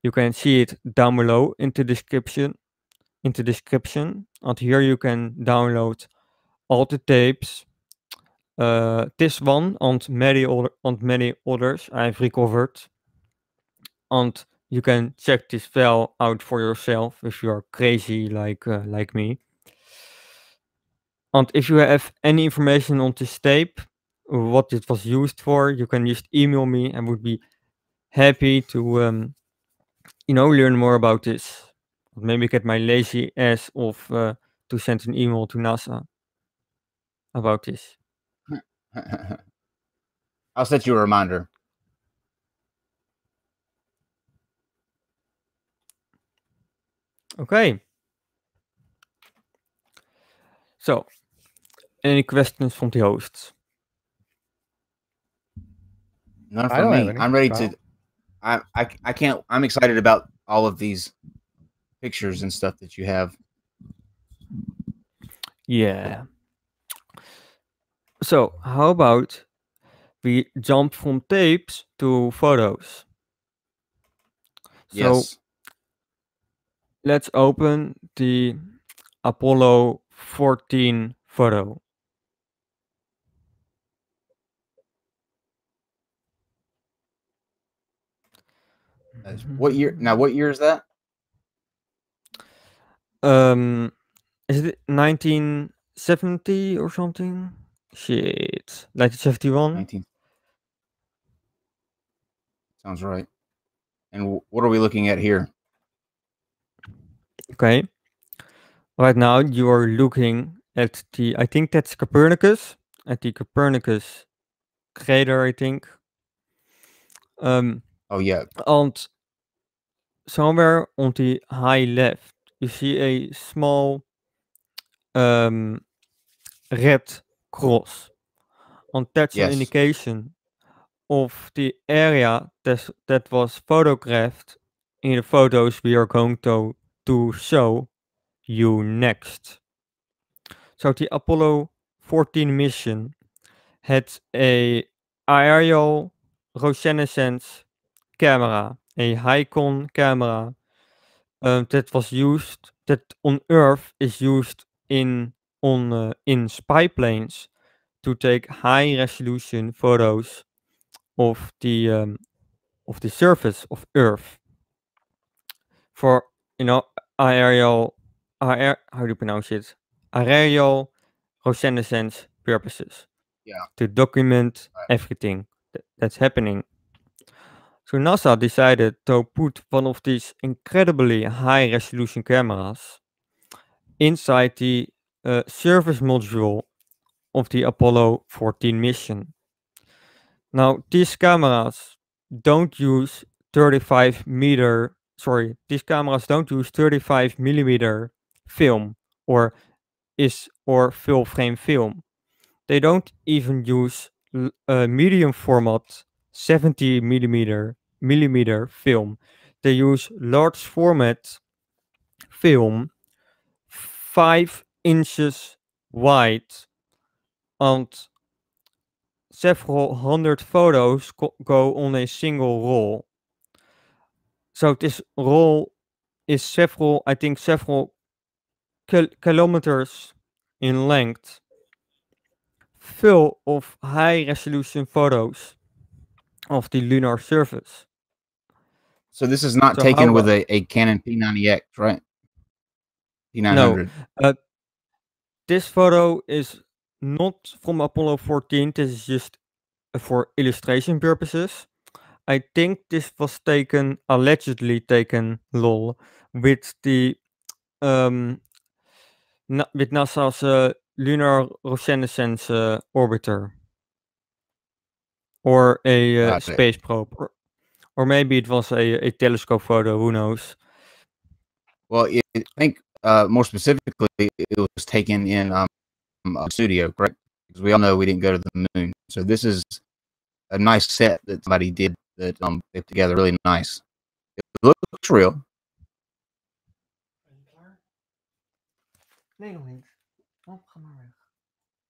You can see it down below in the description. In the description, and here you can download all the tapes. Uh, this one and many other and many others I've recovered. And you can check this file out for yourself if you are crazy like uh, like me. And if you have any information on this tape, what it was used for, you can just email me. I would be happy to, um, you know, learn more about this. Or Maybe get my lazy ass off uh, to send an email to NASA about this. *laughs* I'll set you a reminder. Okay. So, any questions from the hosts? None for me. I'm ready Kyle. to. I, I I can't. I'm excited about all of these pictures and stuff that you have. Yeah. So, how about we jump from tapes to photos? So, yes. let's open the Apollo 14 photo. What year? Now, what year is that? Um, is it 1970 or something? Shit, 1971. 19. Sounds right. And wh- what are we looking at here? Okay. Right now you are looking at the, I think that's Copernicus, at the Copernicus crater, I think. Um, Oh, yeah. and somewhere on the high left, you see a small um, red cross. And that's Yes. an indication of the area that, that was photographed in the photos we are going to, to show you next. So the Apollo 14 mission had a aerial reconnaissance camera, a Hycon camera um, that was used that on Earth is used in on uh, in spy planes to take high resolution photos of the um, of the surface of Earth. For you know aerial aer, how do you pronounce it? Aerial reconnaissance purposes. Yeah. to document everything that's happening so NASA decided to put one of these incredibly high resolution cameras inside the uh, service module of the Apollo 14 mission. Now, these cameras don't use 35 meter, sorry, these cameras don't use 35 millimeter film or is or full frame film. They don't even use uh, medium format 70 millimeter millimeter film. They use large format film, five inches wide, and several hundred photos go on a single roll. So this roll is several, I think, several kil- kilometers in length, full of high resolution photos of the lunar surface. So this is not So taken how with a, a Canon P90X, right? P900. No, This photo is not from Apollo 14. This is just uh, for illustration purposes. I think this was taken, allegedly taken, lol, with the um, Na- with NASA's uh, Lunar Reconnaissance uh, Orbiter, or a uh, space probe, or, or maybe it was a, a telescope photo. Who knows? Well, it, I think uh, more specifically, it was taken in um, a studio, correct? Because we all know we didn't go to the moon. So this is a nice set that somebody did that um they put together really nice. It looks real. Nee, nog niet. Oh, ga maar weg.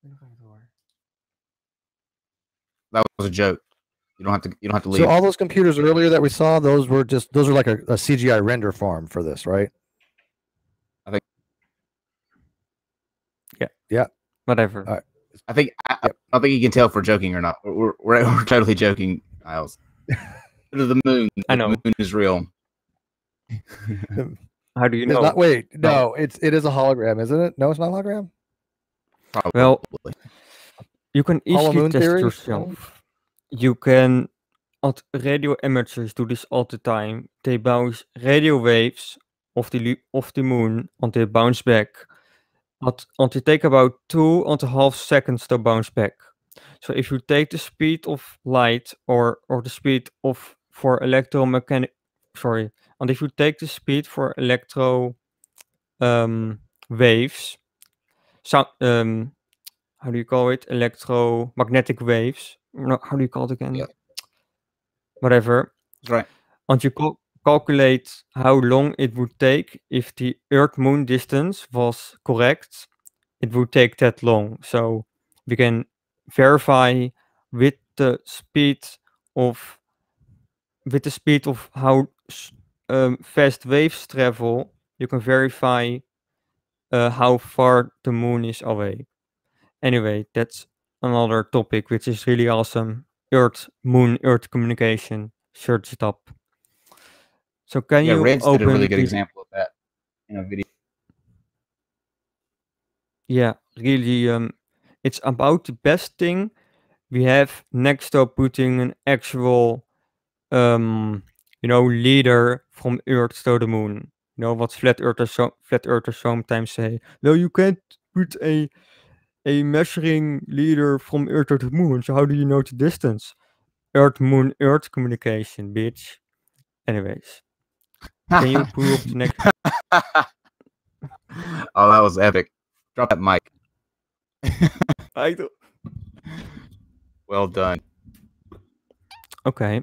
Nog even door. That was a joke. You don't have to. You don't have to leave. So all those computers earlier that we saw, those were just those are like a, a CGI render farm for this, right? I think. Yeah. Yeah. Whatever. Uh, I think. I, Yep. I don't think you can tell if we're joking or not. We're we're, we're *laughs* totally joking, Miles. Go *laughs* to the moon. I know The moon is real. *laughs* How do you It's know? not wait, no, it's it is a hologram, isn't it? No, it's not a hologram. Probably. Well, You can Hollow easily moon test theory? yourself. You can, and radio amateurs do this all the time. They bounce radio waves of the lu- of the moon, and they bounce back. But and they take about two and a half seconds to bounce back. So if you take the speed of light or or the speed of for electromechanic, sorry, and if you take the speed for electro um, waves, so, um, how do you call it? Electromagnetic waves. No, how do you call it again? Yeah. Whatever. Right. And you co- calculate how long it would take if the Earth Moon distance was correct, it would take that long. So we can verify with the speed of with the speed of how um, fast waves travel, you can verify uh, how far the moon is away. Anyway, that's another topic which is really awesome. Earth, moon, Earth communication. Search it up. So can yeah, you Reds did open a really good the- example of that in a video. Yeah, really, um, it's about the best thing we have next to putting an actual, um, you know, leader from Earth to the moon. You know what flat earthers so flat earthers sometimes say? No, you can't put a a measuring leader from Earth to the moon. So how do you know the distance? Earth, moon, Earth communication, bitch. Anyways, can you pull up the next? *laughs* oh, that was epic. Drop that mic. *laughs* I do- Well done. Okay.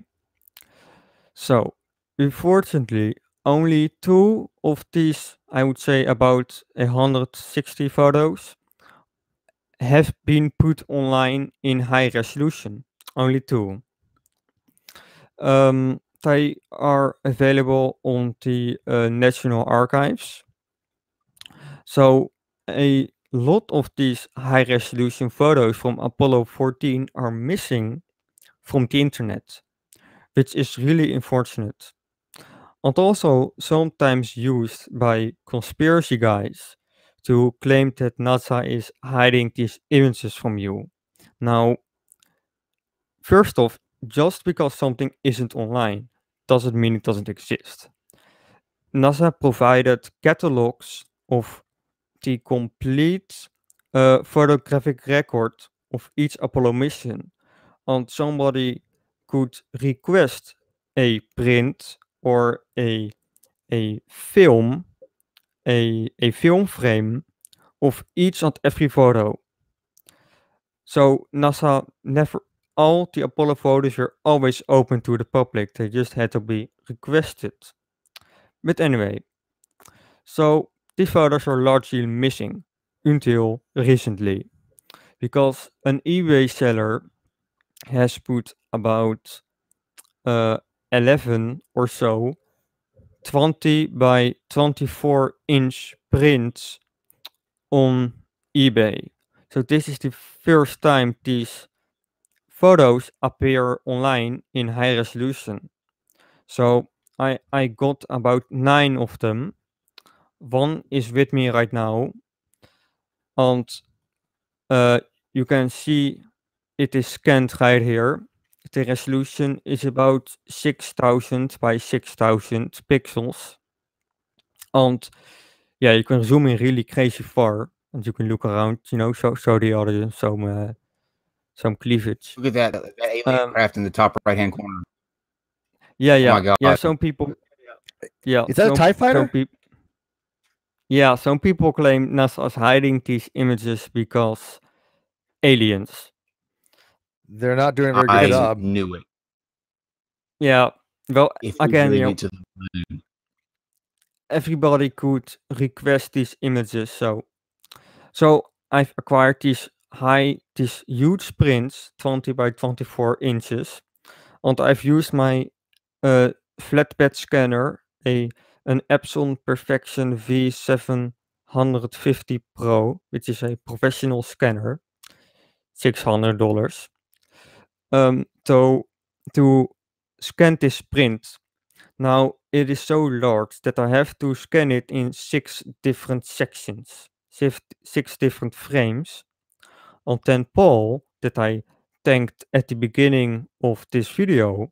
So, unfortunately, only two of these, I would say about 160 photos, have been put online in high resolution. Only two. Um, they are available on the uh, National Archives. So, a lot of these high resolution photos from Apollo 14 are missing from the internet, which is really unfortunate. And also sometimes used by conspiracy guys to claim that NASA is hiding these images from you. Now, first off, just because something isn't online doesn't mean it doesn't exist. NASA provided catalogs of the complete uh, photographic record of each Apollo mission, and somebody could request a print or a a film, a a film frame of each and every photo. So NASA never all the Apollo photos were always open to the public. They just had to be requested. But anyway, so these photos are largely missing until recently because an eBay seller has put about uh, 11 or so 20 by 24 inch prints on eBay. So this is the first time these photos appear online in high resolution. So I I got about 9 of them. One is with me right now. And uh, you can see it is scanned right here. The resolution is about 6000 by 6000 pixels. And yeah, you can zoom in really crazy far and you can look around, you know, show, show the audience some, uh, some cleavage. Look at that, that alien Um, craft in the top right hand corner. Yeah, yeah, my yeah. Some people, yeah. Is that a some, TIE some fighter? peop- yeah, some people claim NASA is hiding these images because aliens. They're not doing a very good I job. knew it. Yeah, well, If again, you know, the moon, everybody could request these images. So, so I've acquired these high, these huge prints, 20 by 24 inches, and I've used my uh, flatbed scanner, a an Epson Perfection V750 Pro, which is a professional scanner, six hundred dollars. Um, to to scan this print. Now it is so large that I have to scan it in six different sections, six, six different frames. On 10 Paul, that I thanked at the beginning of this video,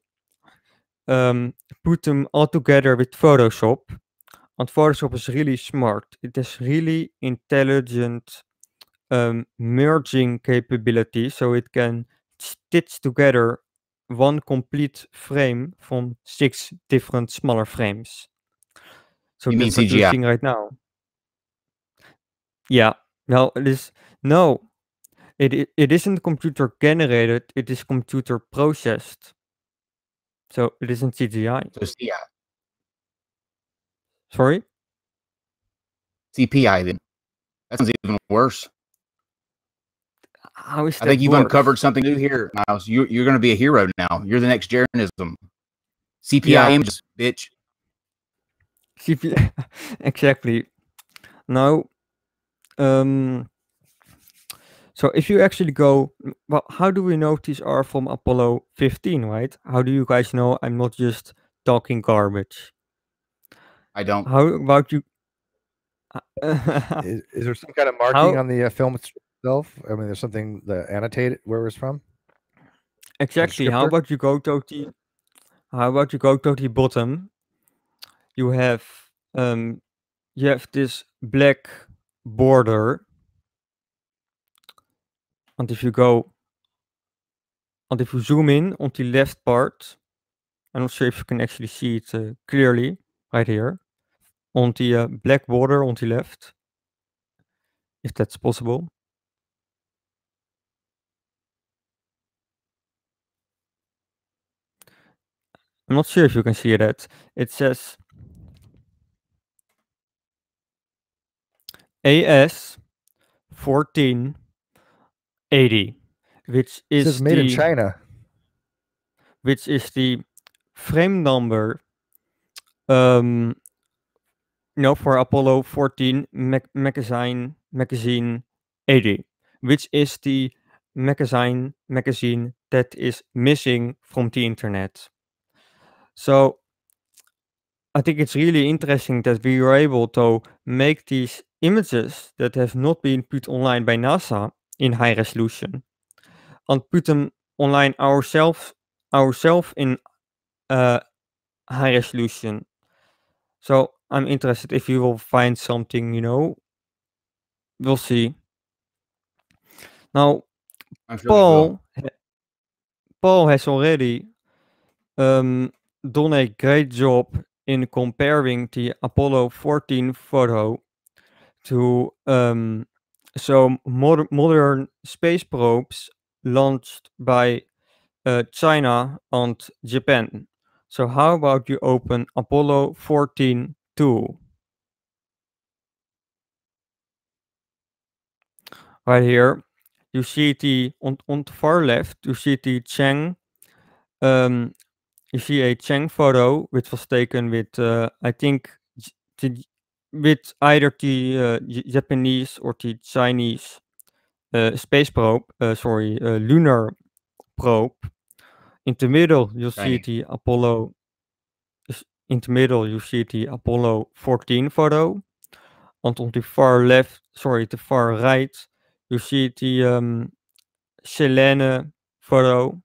um, put them all together with Photoshop. And Photoshop is really smart. It has really intelligent um, merging capability, so it can stitch together one complete frame from six different smaller frames. So You mean that's what you're CGI? seeing right now. Yeah. No, it is no. It it isn't computer generated. It is computer processed. So it isn't CGI. so yeah, Sorry? CPI then. That sounds even worse. How is I think you've worse? uncovered something new here, Miles. You, you're going to be a hero now. You're the next Jaronism. CPI Yeah. images, bitch. CPI, *laughs* exactly. Now, um, so if you actually go, well, how do we know these are from Apollo 15, right? How do you guys know I'm not just talking garbage? I don't. How about you? *laughs* Is, is there some kind of marking How- on the uh, film itself? I mean, there's something that annotate where it's from. Exactly. How about you go to the how about you go to the bottom? You have um you have this black border. And if you go and if you zoom in on the left part, I'm not sure if you can actually see it uh, clearly right here on the uh, black border on the left, if that's possible. I'm not sure if you can see that. It says AS 1480, which is made in China. which is the frame number um you know for Apollo 14 mag- magazine magazine 80 which is the magazine magazine that is missing from the internet so I think it's really interesting that we were able to make these images that have not been put online by NASA in high resolution and put them online ourselves ourselves in uh, high resolution. So I'm interested if you will find something, you know. We'll see. Now. Paul, Paul has already um, done a great job in comparing the Apollo 14 photo to um, some moder- modern space probes launched by uh, China and Japan. So how about you open Apollo 14 2? Right here, you see the on, on the far left, you see the Chang. Um, you see a Chang photo which was taken with, uh, I think, with either the uh, Japanese or the Chinese uh, space probe. Uh, sorry, uh, lunar probe. In the middle, you see the Apollo. In the middle, you see the Apollo 14 photo. And on the far left, sorry, the far right, you see the um, Selene photo.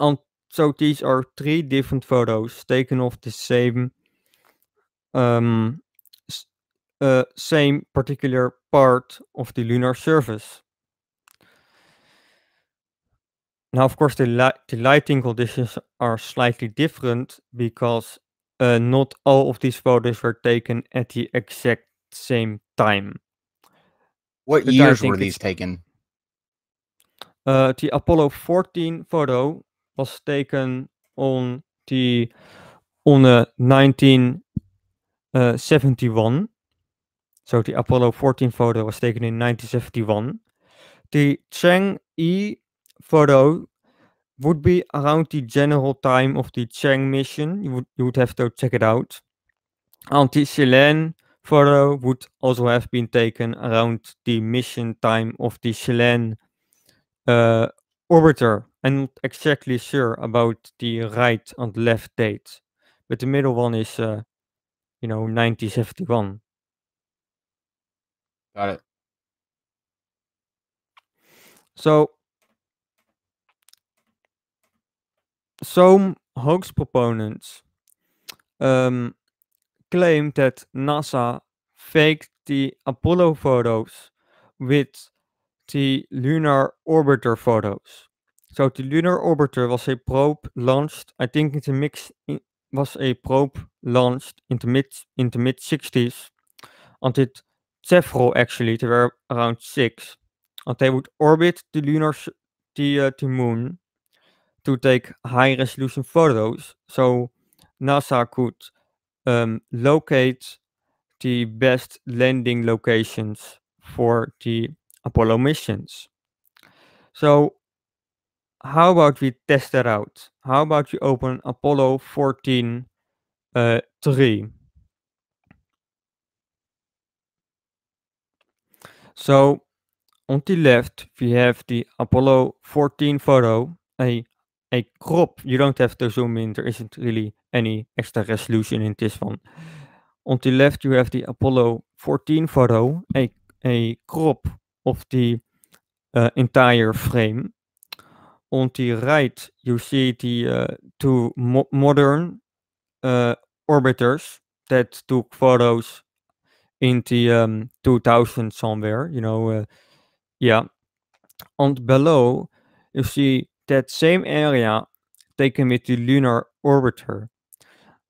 And so these are three different photos taken of the same um, uh, same particular part of the lunar surface. Now, of course, the, li- the lighting conditions are slightly different because uh, not all of these photos were taken at the exact same time. What But years were these taken? Uh, the Apollo 14 photo was taken on the on uh, 1971. So the Apollo 14 photo was taken in 1971. The Chang E photo would be around the general time of the Chang mission. You would you would have to check it out. And the Selene photo would also have been taken around the mission time of the Selene uh, orbiter. I'm not exactly sure about the right and left dates, but the middle one is, uh, you know, 1971. Got it. So, some hoax proponents um, claim that NASA faked the Apollo photos with the lunar orbiter photos. So the lunar orbiter was a probe launched, I think in the mix was a probe launched in the mid in the mid 60s, and it several actually there were around six, and they would orbit the lunar the uh, the moon to take high resolution photos. So NASA could um, locate the best landing locations for the Apollo missions. So how about we test that out? How about you open Apollo 14 uh, 3? So on the left, we have the Apollo 14 photo, a, a crop. You don't have to zoom in. There isn't really any extra resolution in this one. On the left, you have the Apollo 14 photo, a, a crop of the uh, entire frame. On the right, you see the uh, two mo modern uh, orbiters that took photos in the um, 2000 somewhere, you know, uh, yeah. And below, you see that same area taken with the lunar orbiter.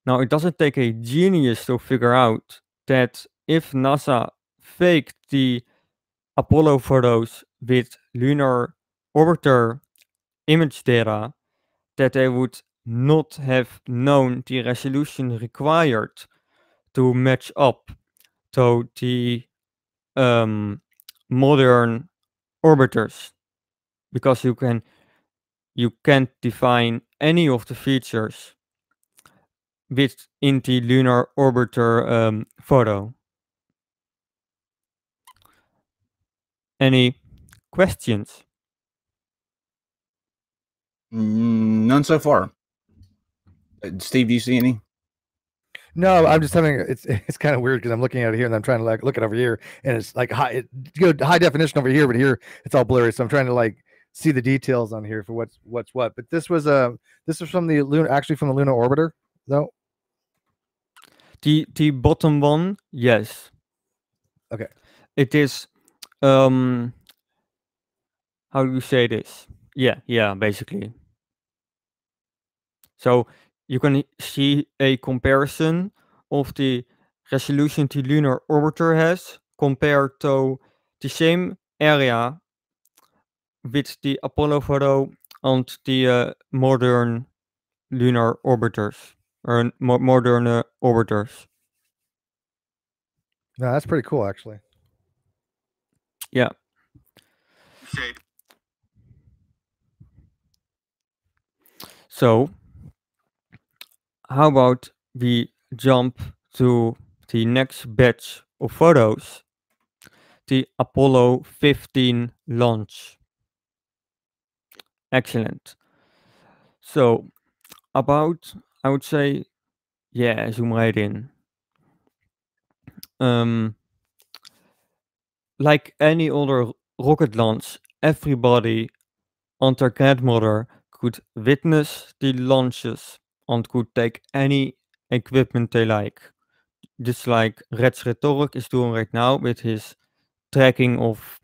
Now, it doesn't take a genius to figure out that if NASA faked the Apollo photos with lunar orbiter image data, that they would not have known the resolution required to match up to the um, modern orbiters because you can you can't define any of the features within the lunar orbiter um, photo. Any questions? Mm, None so far. Uh, Steve, do you see any? No, I'm just having it's *laughs* it's kind of weird because I'm looking at it here and I'm trying to like look it over here and it's like high it, good high definition over here, but here it's all blurry. So I'm trying to like see the details on here for what's what's what. But this was a uh, this was from the lunar actually from the lunar orbiter though. The the bottom one, yes. Okay. It is um how do you say this? Yeah, yeah, basically. So you can see a comparison of the resolution the lunar orbiter has compared to the same area with the Apollo photo and the uh, modern lunar orbiters or mo modern uh, orbiters. No, that's pretty cool actually. Yeah. So how about we jump to the next batch of photos, the Apollo 15 launch. Excellent. So about, I would say, yeah, zoom right in. Um, like any other rocket launch, everybody on their grandmother could witness the launches and could take any equipment they like. Just like Reds Rhetoric is doing right now with his tracking of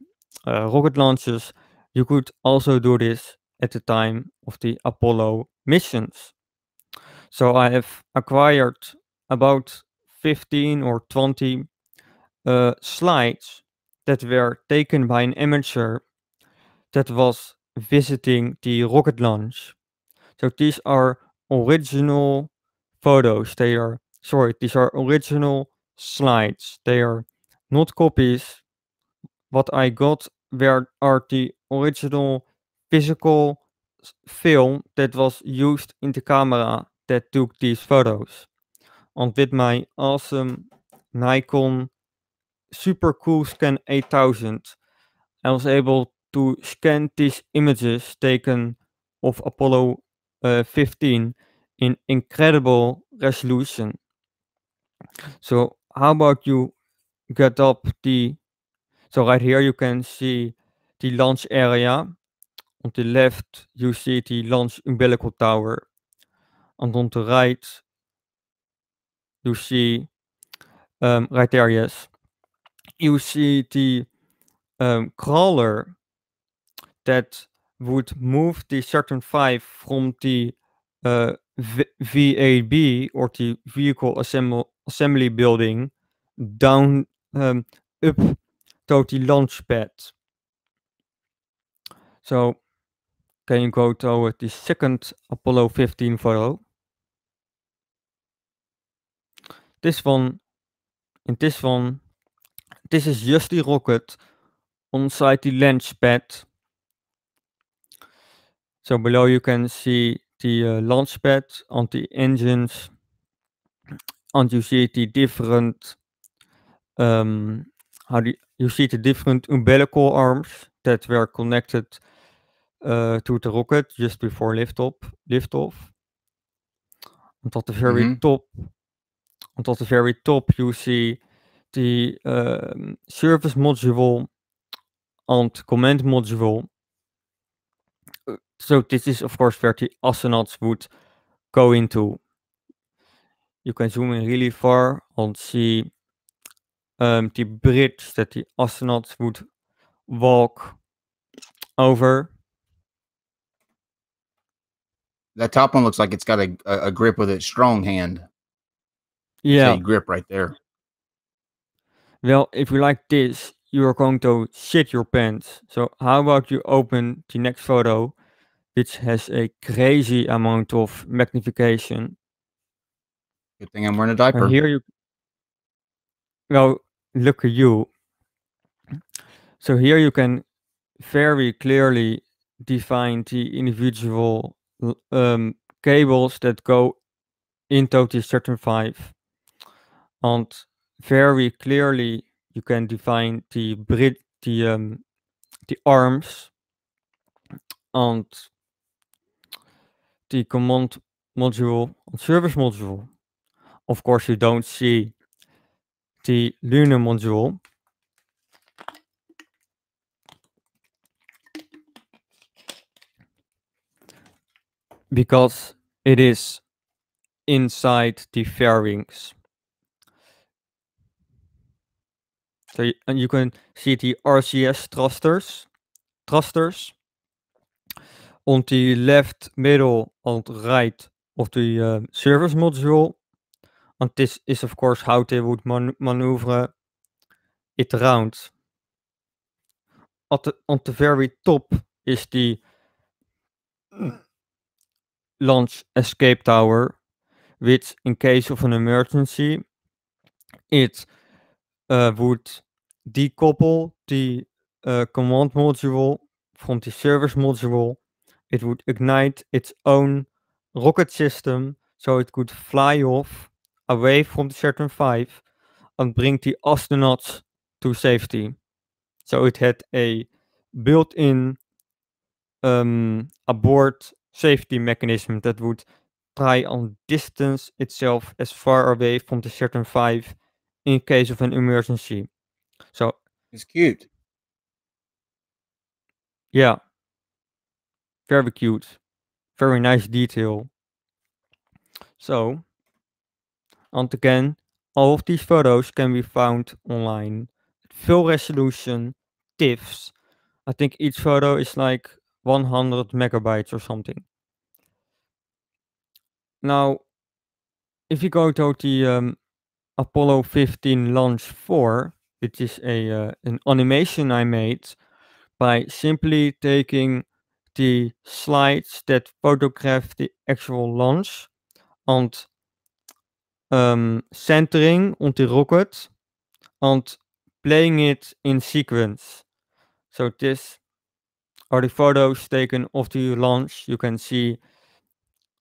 uh, rocket launches, you could also do this at the time of the Apollo missions. So I have acquired about 15 or 20 uh, slides that were taken by an amateur that was visiting the rocket launch. So these are original photos. They are, sorry, these are original slides. They are not copies. What I got were are the original physical film that was used in the camera that took these photos. And with my awesome Nikon Super Coolscan 8000, I was able to scan these images taken of Apollo uh, 15 in incredible resolution. So how about you get up the, so right here you can see the launch area. On the left you see the launch umbilical tower. And on the right you see, um, right there, yes, you see the um, crawler that would move the Saturn V from the uh, VAB or the vehicle assemble, assembly building down um, up to the launch pad. So can you go to the second Apollo 15 photo? this one, in this one, this is just the rocket on site the launch pad. So below you can see the uh, launch pad on the engines and you see the different um, how do you, you see the different umbilical arms that were connected uh, to the rocket just before liftoff. Liftoff. And at the very Mhm. top, and at the very top, you see the um, service module and command module. So this is of course where the astronauts would go into. You can zoom in really far and see um, the bridge that the astronauts would walk over. That top one looks like it's got a, a, grip with its strong hand. Yeah. Grip right there. Well, if you like this, you are going to shit your pants. So how about you open the next photo, which has a crazy amount of magnification. Good thing I'm wearing a diaper. And here you, well, look at you. So here you can very clearly define the individual um, cables that go into the Saturn V. And very clearly you can define the brid the um, the arms and the command module and service module. Of course, you don't see the lunar module. Because it is inside the fairings. So y- and you can see the RCS thrusters, thrusters on the left, middle, and right of the um, service module. And this is of course how they would man- maneuver it around. At the, on the very top is the *clears throat* launch escape tower, which in case of an emergency, it uh, would decouple the uh, command module from the service module. It would ignite its own rocket system so it could fly off away from the Saturn V and bring the astronauts to safety. So it had a built-in um, aboard safety mechanism that would try and distance itself as far away from the Saturn V in case of an emergency. So It's cute. yeah, very cute, very nice detail. So, and again, all of these photos can be found online. Full resolution, TIFFs. I think each photo is like 100 megabytes or something. Now, if you go to the um, Apollo 15 Launch 4, which is a uh, an animation I made by simply taking the slides that photograph the actual launch and um, centering on the rocket and playing it in sequence. So this are the photos taken of the launch. You can see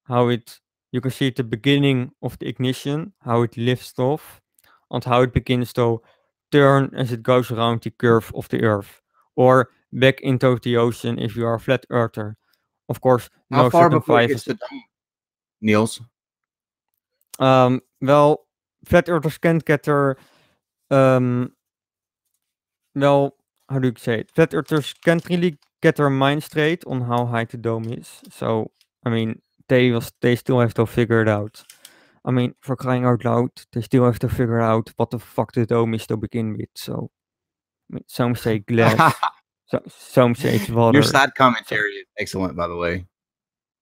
how it you can see the beginning of the ignition, how it lifts off, and how it begins to turn as it goes around the curve of the Earth, or back into the ocean if you are a flat earther. Of course, How no far before it the dome? Niels. Um, well, flat earthers can't get their, um, well, how do you say it? Flat earthers can't really get their mind straight on how high the dome is. So, I mean, they will, they still have to figure it out. I mean, for crying out loud, they still have to figure out what the fuck the dome is to begin with. So, I mean, some say *laughs* glass, so, some it's water, Your side commentary is excellent, by the way.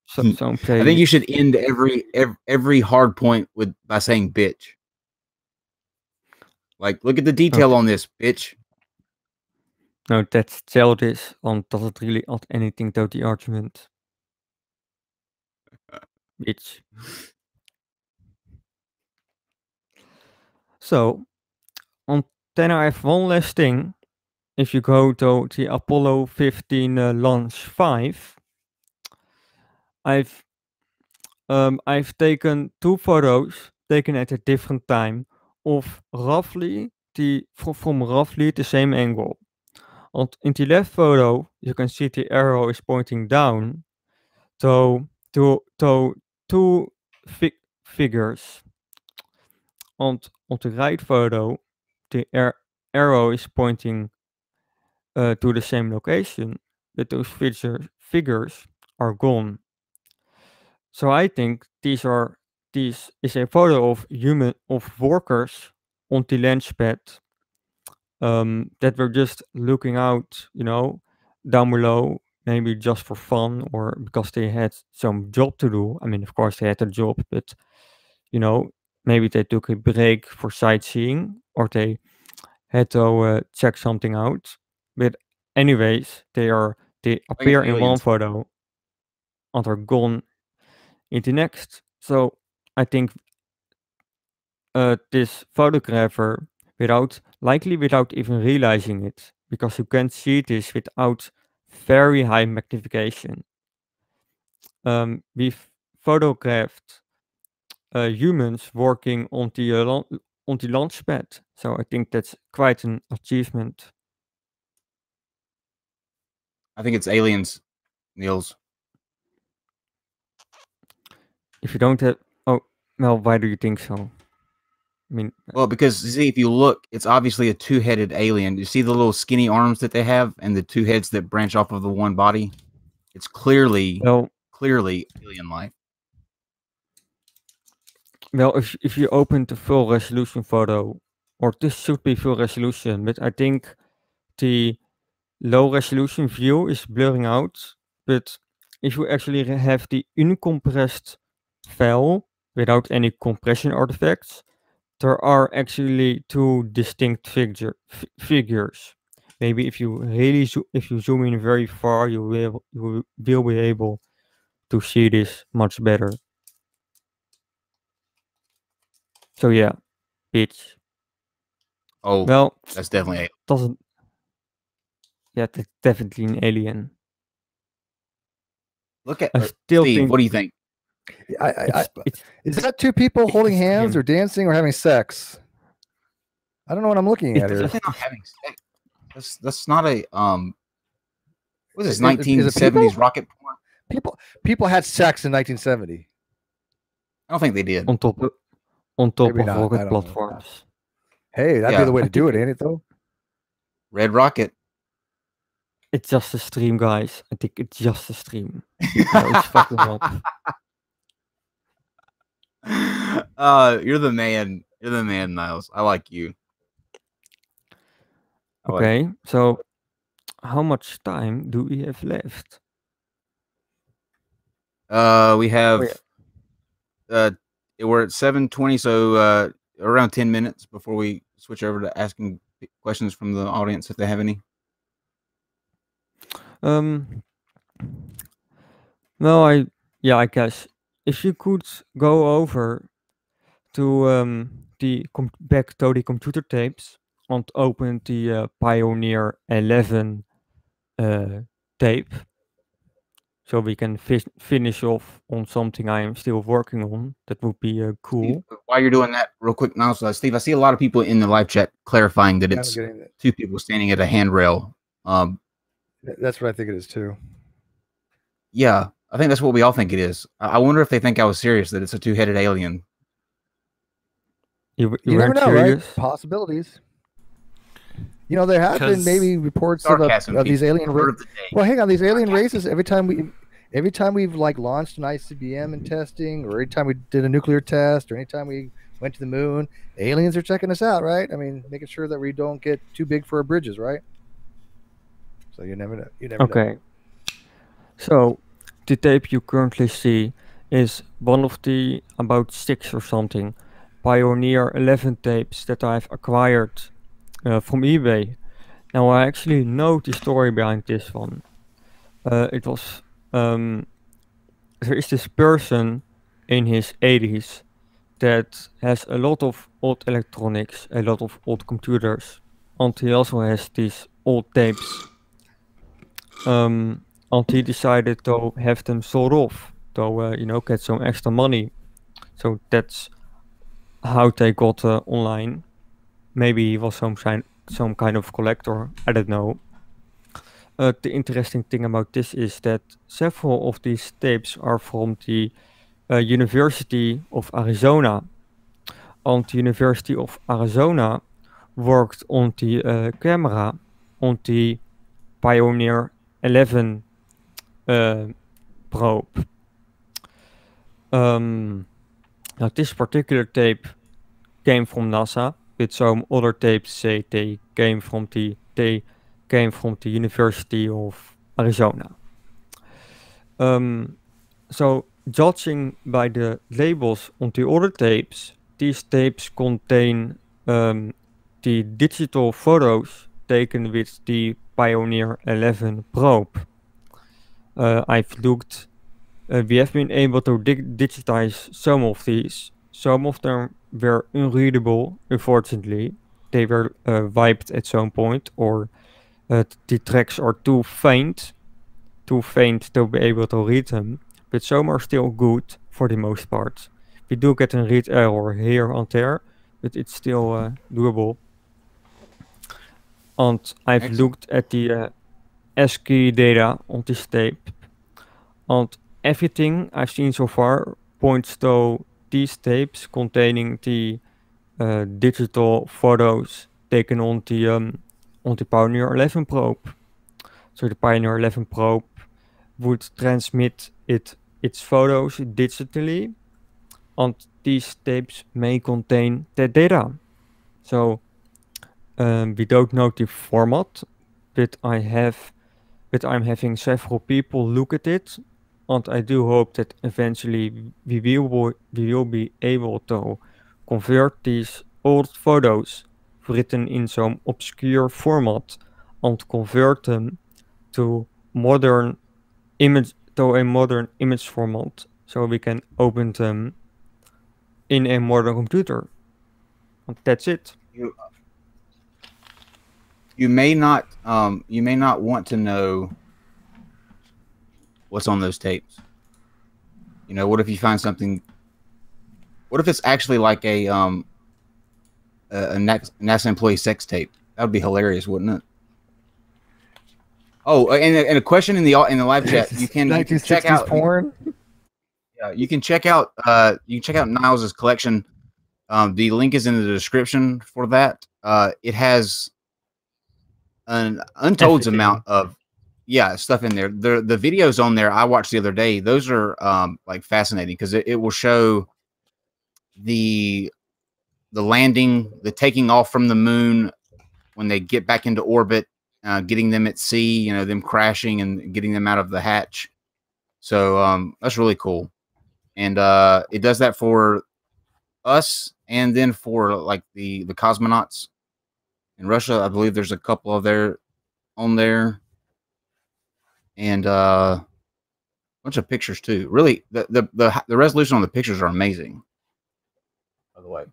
so, hmm. some say I think you should end every every, every hard point with by saying bitch. Like, look at the detail on this, bitch. no, that's childish and doesn't really add anything to the argument. *laughs* Bitch. So, on then I have one last thing. If you go to the Apollo 15 uh, launch 5, I've um, I've taken two photos taken at a different time of roughly the from, roughly the same angle. On in the left photo, you can see the arrow is pointing down to to to two fi figures. On on the right photo, the arrow is pointing uh, to the same location, but those figures are gone. So I think these are this is a photo of human of workers on the launch pad um, that were just looking out, you know, down below, maybe just for fun or because they had some job to do. I mean, of course, they had a job, but you know, maybe they took a break for sightseeing or they had to uh, check something out. But anyways, they are they appear in one photo and are gone in the next. So I think uh, this photographer, without likely without even realizing it, because you can't see this without very high magnification. Um, we've photographed uh, humans working on the uh, on the launch pad, so I think that's quite an achievement. I think it's aliens, Niels. If you don't have, oh well, why do you think so? I mean, uh, Well, because you see, if you look, it's obviously a two-headed alien. You see the little skinny arms that they have, and the two heads that branch off of the one body. It's clearly, well, clearly alien life. Well, if if you open the full resolution photo, or this should be full resolution, but I think the low resolution view is blurring out. But if you actually have the uncompressed file without any compression artifacts, there are actually two distinct figure f- figures. Maybe if you really if you zoom in very far, you will you will- be able to see this much better. So yeah, it's Oh, well that's definitely doesn't. Yeah, that's definitely an alien. look at I still Steve. think What do you think? I, I, I, it's, it's is that two people holding hands him. or dancing or having sex? I don't know what I'm looking It at here. Definitely not having sex. That's that's not a um. What is Is- this? is- is it Nineteen seventies rocket porn? People people had sex in 1970. I don't think they did. on top of, on top Maybe of not, rocket don't know. platforms. Hey, that'd Yeah, be the way to do it, ain't it? Though. Red Rocket. It's just a stream, guys. I think it's just a stream. No, fucking not. *laughs* uh, you're the man. You're the man, Niles. I like you. I like- Okay, so how much time do we have left? Uh, we have. yeah. Uh, we're at seven twenty, so uh, around ten minutes before we switch over to asking questions from the audience if they have any. Um, well, I yeah, I guess if you could go over to um the com- back to the computer tapes and open the uh, Pioneer 11 uh, tape, so we can fi- finish off on something I am still working on. That would be uh, cool. Steve, While you're doing that, real quick, now, uh, Steve, I see a lot of people in the live chat clarifying that it's two people standing at a handrail. Um, That's what I think it is too. yeah, I think that's what we all think it is. I I wonder if they think I was serious that it's a two-headed alien. You, w- you, You never know, serious? right? Possibilities. You know, there have been maybe reports of, a, of these alien. Word Ra- of the well, hang on, these alien races. Every time we, every time we've like launched an ICBM in testing, or every time we did a nuclear test, or anytime we went to the moon, aliens are checking us out, right? I mean, making sure that we don't get too big for our bridges, right? So you never know. You never know. Okay. So, the tape you currently see is one of the about six or something Pioneer 11 tapes that I've acquired uh, from eBay. Now, I actually know the story behind this one. Uh, it was um, there is this person in his 80s that has a lot of old electronics, a lot of old computers, and he also has these old tapes. Um, and he decided to have them sold off to uh, you know get some extra money. So that's how they got uh, online. Maybe he was some kind some kind of collector. I don't know. Uh, the interesting thing about this is that several of these tapes are from the uh, University of Arizona. And the University of Arizona worked on the uh, camera on the Pioneer 11 uh, probe. Um, now this particular tape came from NASA, but some other tapes say they came from the they came from the University of Arizona. Um, so judging by the labels on the other tapes, these tapes contain um, the digital photos taken with the Pioneer 11 probe. Uh, I've looked, uh, we have been able to dig digitize some of these. Some of them were unreadable, unfortunately. They were uh, wiped at some point, or uh, the tracks are too faint, too faint to be able to read them. But some are still good for the most part. We do get a read error here and there, but it's still uh, doable. And I've Excellent. looked at the uh, ASCII data on this tape, and everything I've seen so far points to these tapes containing the uh, digital photos taken on the um, on the Pioneer 11 probe. So the Pioneer 11 probe would transmit it its photos digitally, and these tapes may contain that data. So um, we don't know the format, but I have, but I'm having several people look at it, and I do hope that eventually we will we will be able to convert these old photos written in some obscure format and convert them to modern image to a modern image format so we can open them in a modern computer. And that's it. You, you may not um, you may not want to know what's on those tapes. You know, what if you find something? What if it's actually like a um a, a NASA employee sex tape? That would be hilarious, wouldn't it? Oh, and, a- and a question in the in the live chat. You can, you can check 1960s out porn. Yeah, you can check out uh you can check out Niles's collection. Um, the link is in the description for that. Uh, it has an untold Everything. amount of yeah stuff in there. The the videos on there I watched the other day. Those are um like fascinating because it, it will show the the landing, the taking off from the moon when they get back into orbit, uh, getting them at sea. You know them crashing and getting them out of the hatch. So um, that's really cool and uh, it does that for us and then for like the the cosmonauts in Russia. I believe there's a couple of there on there, and uh, a bunch of pictures too. Really, the the the, the resolution on the pictures are amazing. By the way.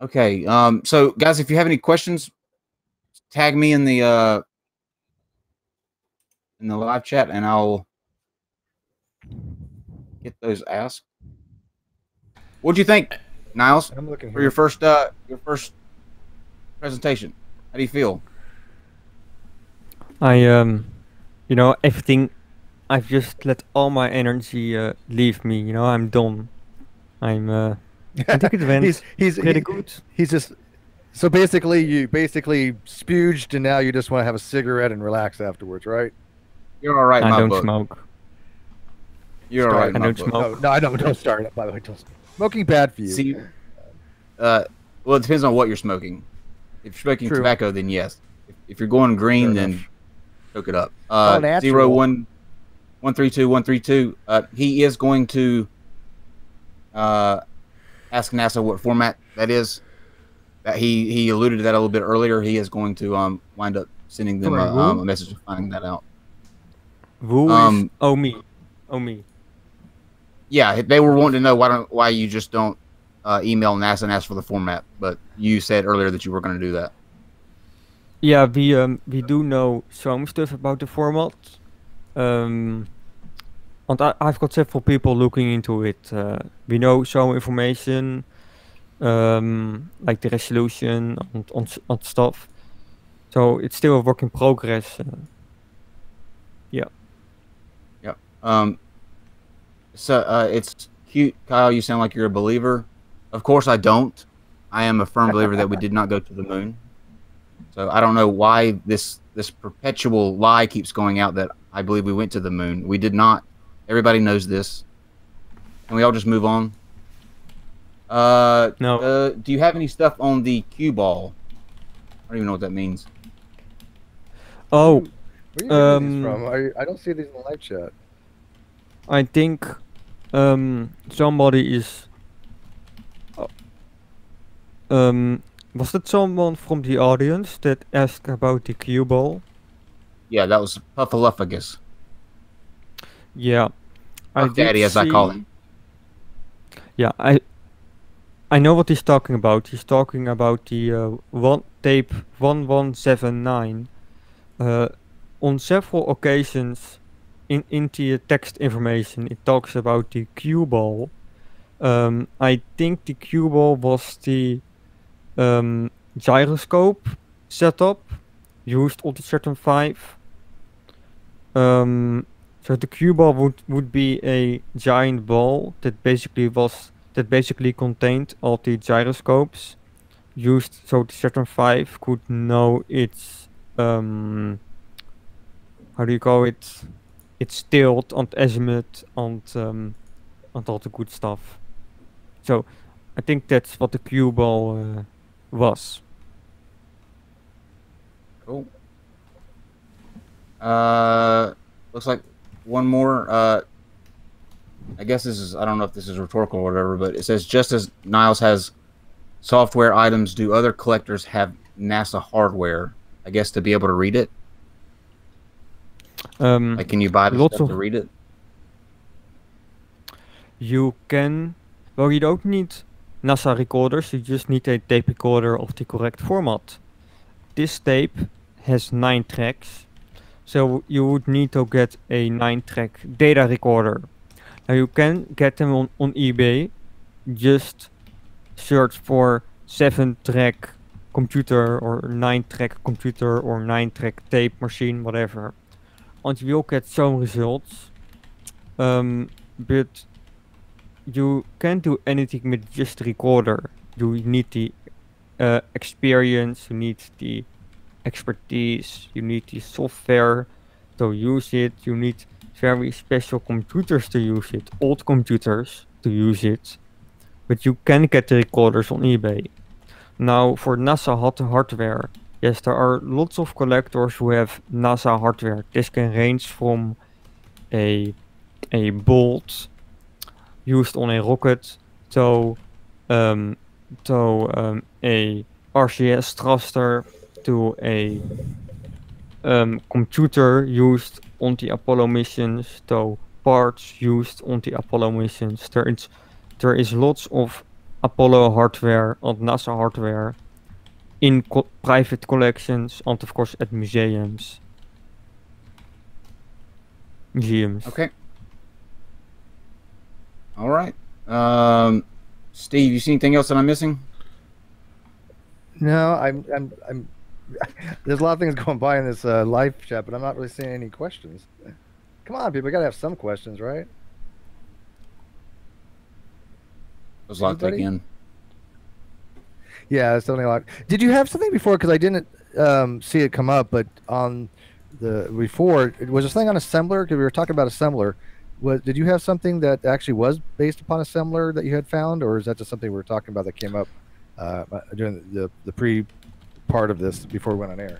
Okay, um, so guys, if you have any questions, tag me in the uh in the live chat, and I'll get those asked. What'd you think, Niles, I'm looking for your first uh your first presentation? How do you feel? I um, you know, everything. I've just let all my energy uh, leave me. You know, I'm done. I'm. Uh, I think it *laughs* went he's he's pretty he- good. He's just so basically you basically spuged and now you just want to have a cigarette and relax afterwards, right? You're all right, in I my don't book. smoke. You're all right. in I don't book. smoke. No, no, I don't. Don't start it. By the way, don't. Smoking bad for you. See, uh, well, it depends on what you're smoking. If you're smoking True. tobacco, then yes. If, if you're going green, Fair then enough. hook it up. Uh, natural. zero one one three two one three two. Uh, he is going to uh, ask NASA what format that is. That he he alluded to that a little bit earlier. He is going to um wind up sending them Sorry, a, um, a message finding that out. Who is? Um, Oh me. Oh me. yeah, they were wanting to know why don't why you just don't uh, email NASA and ask for the format, but you said earlier that you were going to do that. Yeah, we um, we do know some stuff about the format. Um, and I, I've got several people looking into it. Uh, we know some information, um, like the resolution and, and, and stuff. So it's still a work in progress. Uh, Um, so uh, it's cute, Kyle. You sound like you're a believer. Of course, I don't. I am a firm believer that we did not go to the moon. So I don't know why this this perpetual lie keeps going out that I believe we went to the moon. We did not. Everybody knows this. Can we all just move on? Uh, No. Uh, do you have any stuff on the cue ball? I don't even know what that means. oh, Where are you getting these Um, from? I, I don't see these in the live chat. I think um, somebody is. Um, was that someone from the audience that asked about the cue ball? Yeah, that was Puffaluffagus. Yeah. Puff did Daddy, as I call him. Yeah, I I know what he's talking about. He's talking about the uh, one tape one one seven nine. Uh, on several occasions, in in the text information, it talks about the cue ball. Um, I think the cue ball was the um, gyroscope setup used the Saturn V. Um, so the cue ball would, would be a giant ball that basically was that basically contained all the gyroscopes used so the Saturn V could know its um how do you call it its tilt and azimuth and um and all the good stuff. So I think that's what the cue ball uh, was. Cool. Uh, looks like one more. Uh, I guess this is. I don't know if this is rhetorical or whatever, but it says just as Niles has software items, do other collectors have NASA hardware? I guess to be able to read it. Um, Like, can you buy the stuff to read it? You can, well, you don't need NASA recorders, you just need a tape recorder of the correct format. This tape has 9 tracks, so you would need to get a 9 track data recorder. Now you can get them on, on eBay, just search for 7 track computer or 9 track computer or 9 track tape machine, whatever. And you will get some results. Um, but you can't do anything with just recorder. You need the uh, experience, you need the expertise, you need the software to use it, you need very special computers to use it, old computers to use it. But you can get the recorders on eBay. Now, for NASA hot hardware, yes, there are lots of collectors who have NASA hardware. This can range from a a bolt used on a rocket to um, to um, a RCS thruster to a um, computer used on the Apollo missions to parts used on the Apollo missions. There is there is lots of Apollo hardware and NASA hardware in co- private collections and of course at museums. Museums. Okay. All right. Um, Steve, you see anything else that I'm missing? No, I'm, I'm, I'm. *laughs* There's a lot of things going by in this uh, live chat, but I'm not really seeing any questions. Come on, people, gotta have some questions, right? Lot to take Anybody? in. Yeah, it's only lot. Did you have something before? Because I didn't um, see it come up, but on the before it was this thing on assembler. Because we were talking about assembler. Was did you have something that actually was based upon a similar that you had found, or is that just something we were talking about that came up uh, during the the pre part of this before we went on air?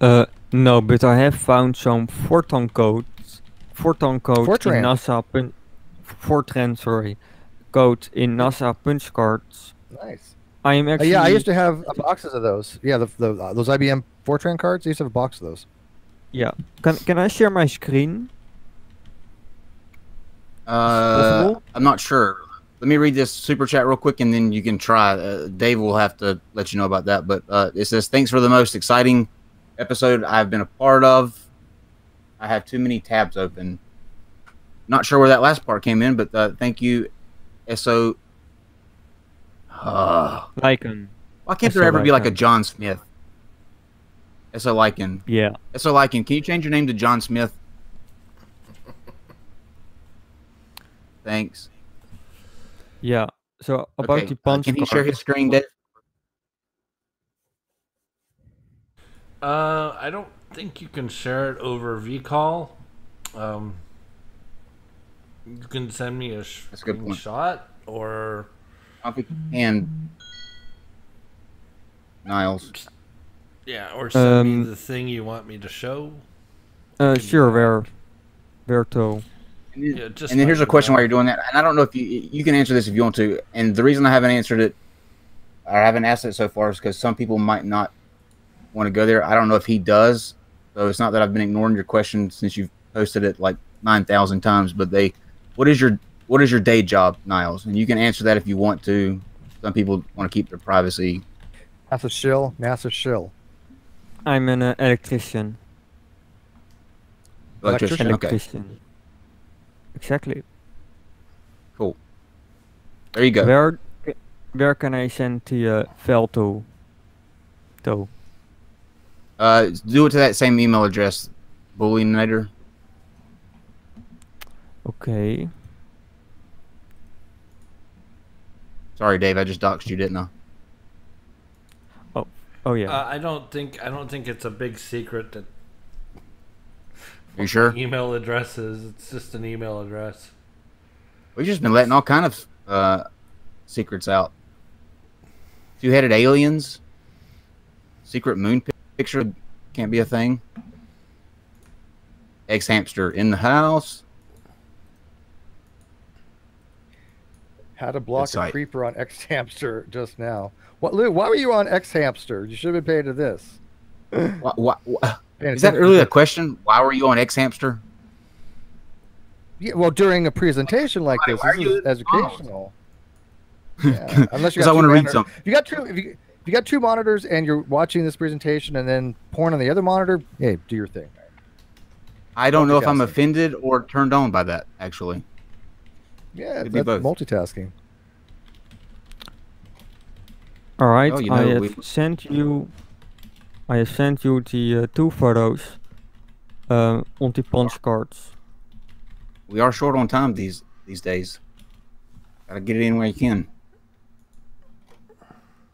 Uh, no, but I have found some Fortran codes, Fortran code Fortran. in NASA pun- Fortran, sorry, code in NASA punch cards. Nice. I am Uh, actually yeah, I used to have uh, boxes of those. Yeah, the, the uh, those IBM Fortran cards. I used to have a box of those. yeah. Can can I share my screen? Uh, I'm not sure. Let me read this super chat real quick, and then you can try. Uh, Dave will have to let you know about that. But uh, it says, "Thanks for the most exciting episode I've been a part of." I have too many tabs open. Not sure where that last part came in, but uh, thank you, So, Uh, Lycan. why can't there ever be like a John Smith? So Lycan. Yeah. So Lycan, can you change your name to John Smith? Thanks. Yeah. So about Okay, the uh, punch can he share his screen, Dave? Uh, I don't think you can share it over vCall. Um, you can send me a That's a good point. screenshot or I don't think you can. Niles. yeah, or send Um, me the thing you want me to show. uh, sure, where, where to? And then, Yeah, just and then here's a question know. while you're doing that, and I don't know if you you can answer this if you want to. And the reason I haven't answered it, or I haven't asked it so far, is because some people might not want to go there. I don't know if he does, so it's not that I've been ignoring your question since you've posted it like nine thousand times. But they, what is your what is your day job, Niles? And you can answer that if you want to. Some people want to keep their privacy. Massive shill, massive shill. I'm an uh, electrician. Electrician. Okay, Electrician. Exactly. Cool. There you go. Where, where can I send the uh, file to? To. Uh, do it to that same email address, Bullinator. Okay. Sorry, Dave, I just doxed you, didn't I? Oh oh yeah. Uh, I don't think I don't think it's a big secret that Are you sure? email addresses. It's just an email address. We've just been letting all kind of uh, secrets out. Two-headed aliens, secret moon picture can't be a thing. Ex hamster in the house. How to block a site. creeper on X Hamster just now. What, Lou? Why were you on X Hamster? You should have been paid to this. Wha- wha- wha- Paying is that attention really a question? Why were you on X hamster? Yeah, well, during a presentation like Why- this, this is educational. Yeah, unless you Because *laughs* got I want to read monitor- something. If you got two, if you, if you got two monitors and you're watching this presentation and then porn on the other monitor, hey, do your thing. I don't know if I'm offended or turned on by that. Actually, Yeah, Could be that's both. multitasking. All right. Oh, you I have sent you. I have sent you the uh, two photos. Uh, on the punch cards. we are short on time these these days. Gotta get it in where you can.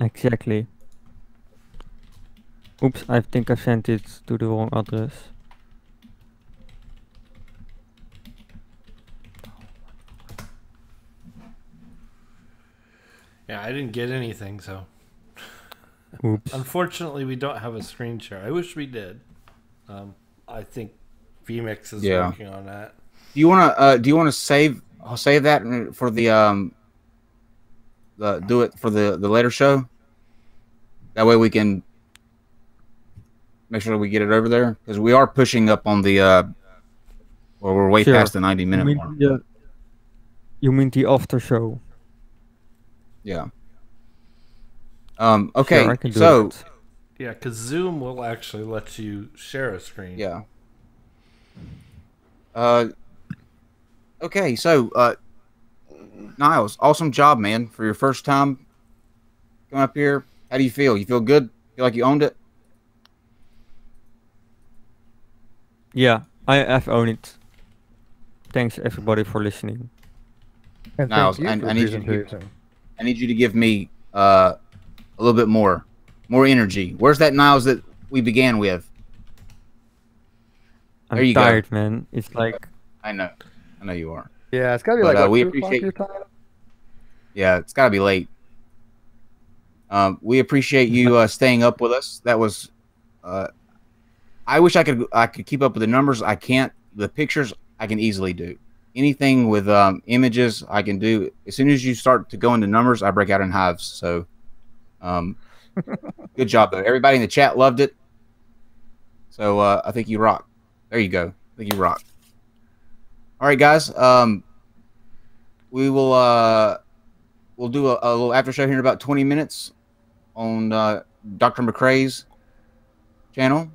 Exactly. Oops, I think I sent it to the wrong address. Yeah, I didn't get anything, so Oops. unfortunately we don't have a screen share. I wish we did. Um, I think VMix is Yeah. working on that. Do you want to? Uh, do you want to save? I'll save that for the um. The do it for the the later show. That way we can make sure we get it over there because we are pushing up on the. uh Well, we're way Sure. past the ninety You minute mean, mark. the, you mean the after show? Yeah. Um. Okay. Sure, I can do so that. Yeah, because Zoom will actually let you share a screen. yeah. Uh. Okay. So uh. Niles, awesome job, man, for your first time coming up here. How do you feel? You feel good? Feel like you owned it? Yeah, I have owned it. Thanks everybody for listening. And Niles, I- for I need you to give- I need you to give me uh, a little bit more, more energy. Where's that Niles that we began with? I'm There you go. tired, man. It's like I know, I know you are. Yeah, it's got to be But, like uh, what, we appreciate- your time. Yeah, it's got to be late. Um, we appreciate you uh, staying up with us. That was. Uh, I wish I could. I could keep up with the numbers. I can't. The pictures I can easily do. Anything with um, images I can do. As soon as you start to go into numbers, I break out in hives. So, um, good job though. Everybody in the chat loved it. So uh, I think you rock. There you go. I think you rock. All right, guys. Um, we will uh we'll do a, a little after show here in about 20 minutes on uh, Dr. McCrae's channel.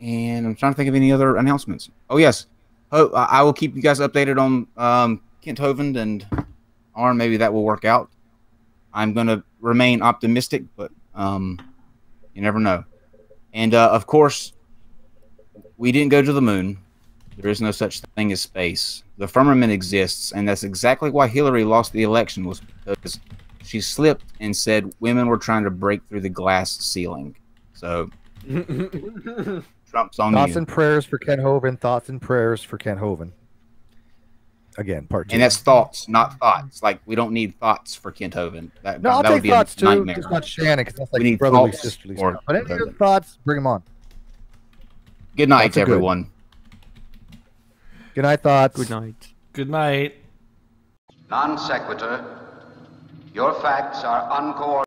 And I'm trying to think of any other announcements. Oh yes, oh, I will keep you guys updated on um, Kent Hovind and Aron. Maybe that will work out. I'm going to remain optimistic, but um, you never know. And uh, of course, we didn't go to the moon. There is no such thing as space. The firmament exists, and that's exactly why Hillary lost the election was because she slipped and said women were trying to break through the glass ceiling. So *laughs* Trump's on Thoughts you, and prayers for Ken Hovind. Thoughts and prayers for Ken Hovind. Again, part two. and that's thoughts, not thoughts. Like we don't need thoughts for Kent Hovind. That, no, I'll that would take be thoughts too. nightmare. Just not Shannon, because that's like We need brotherly, thoughts sisterly for stuff. But any of your thoughts, bring them on. Good night, Thoughts are good. everyone. Good night, thoughts. Good night. Good night. Non sequitur. Your facts are uncoordinated.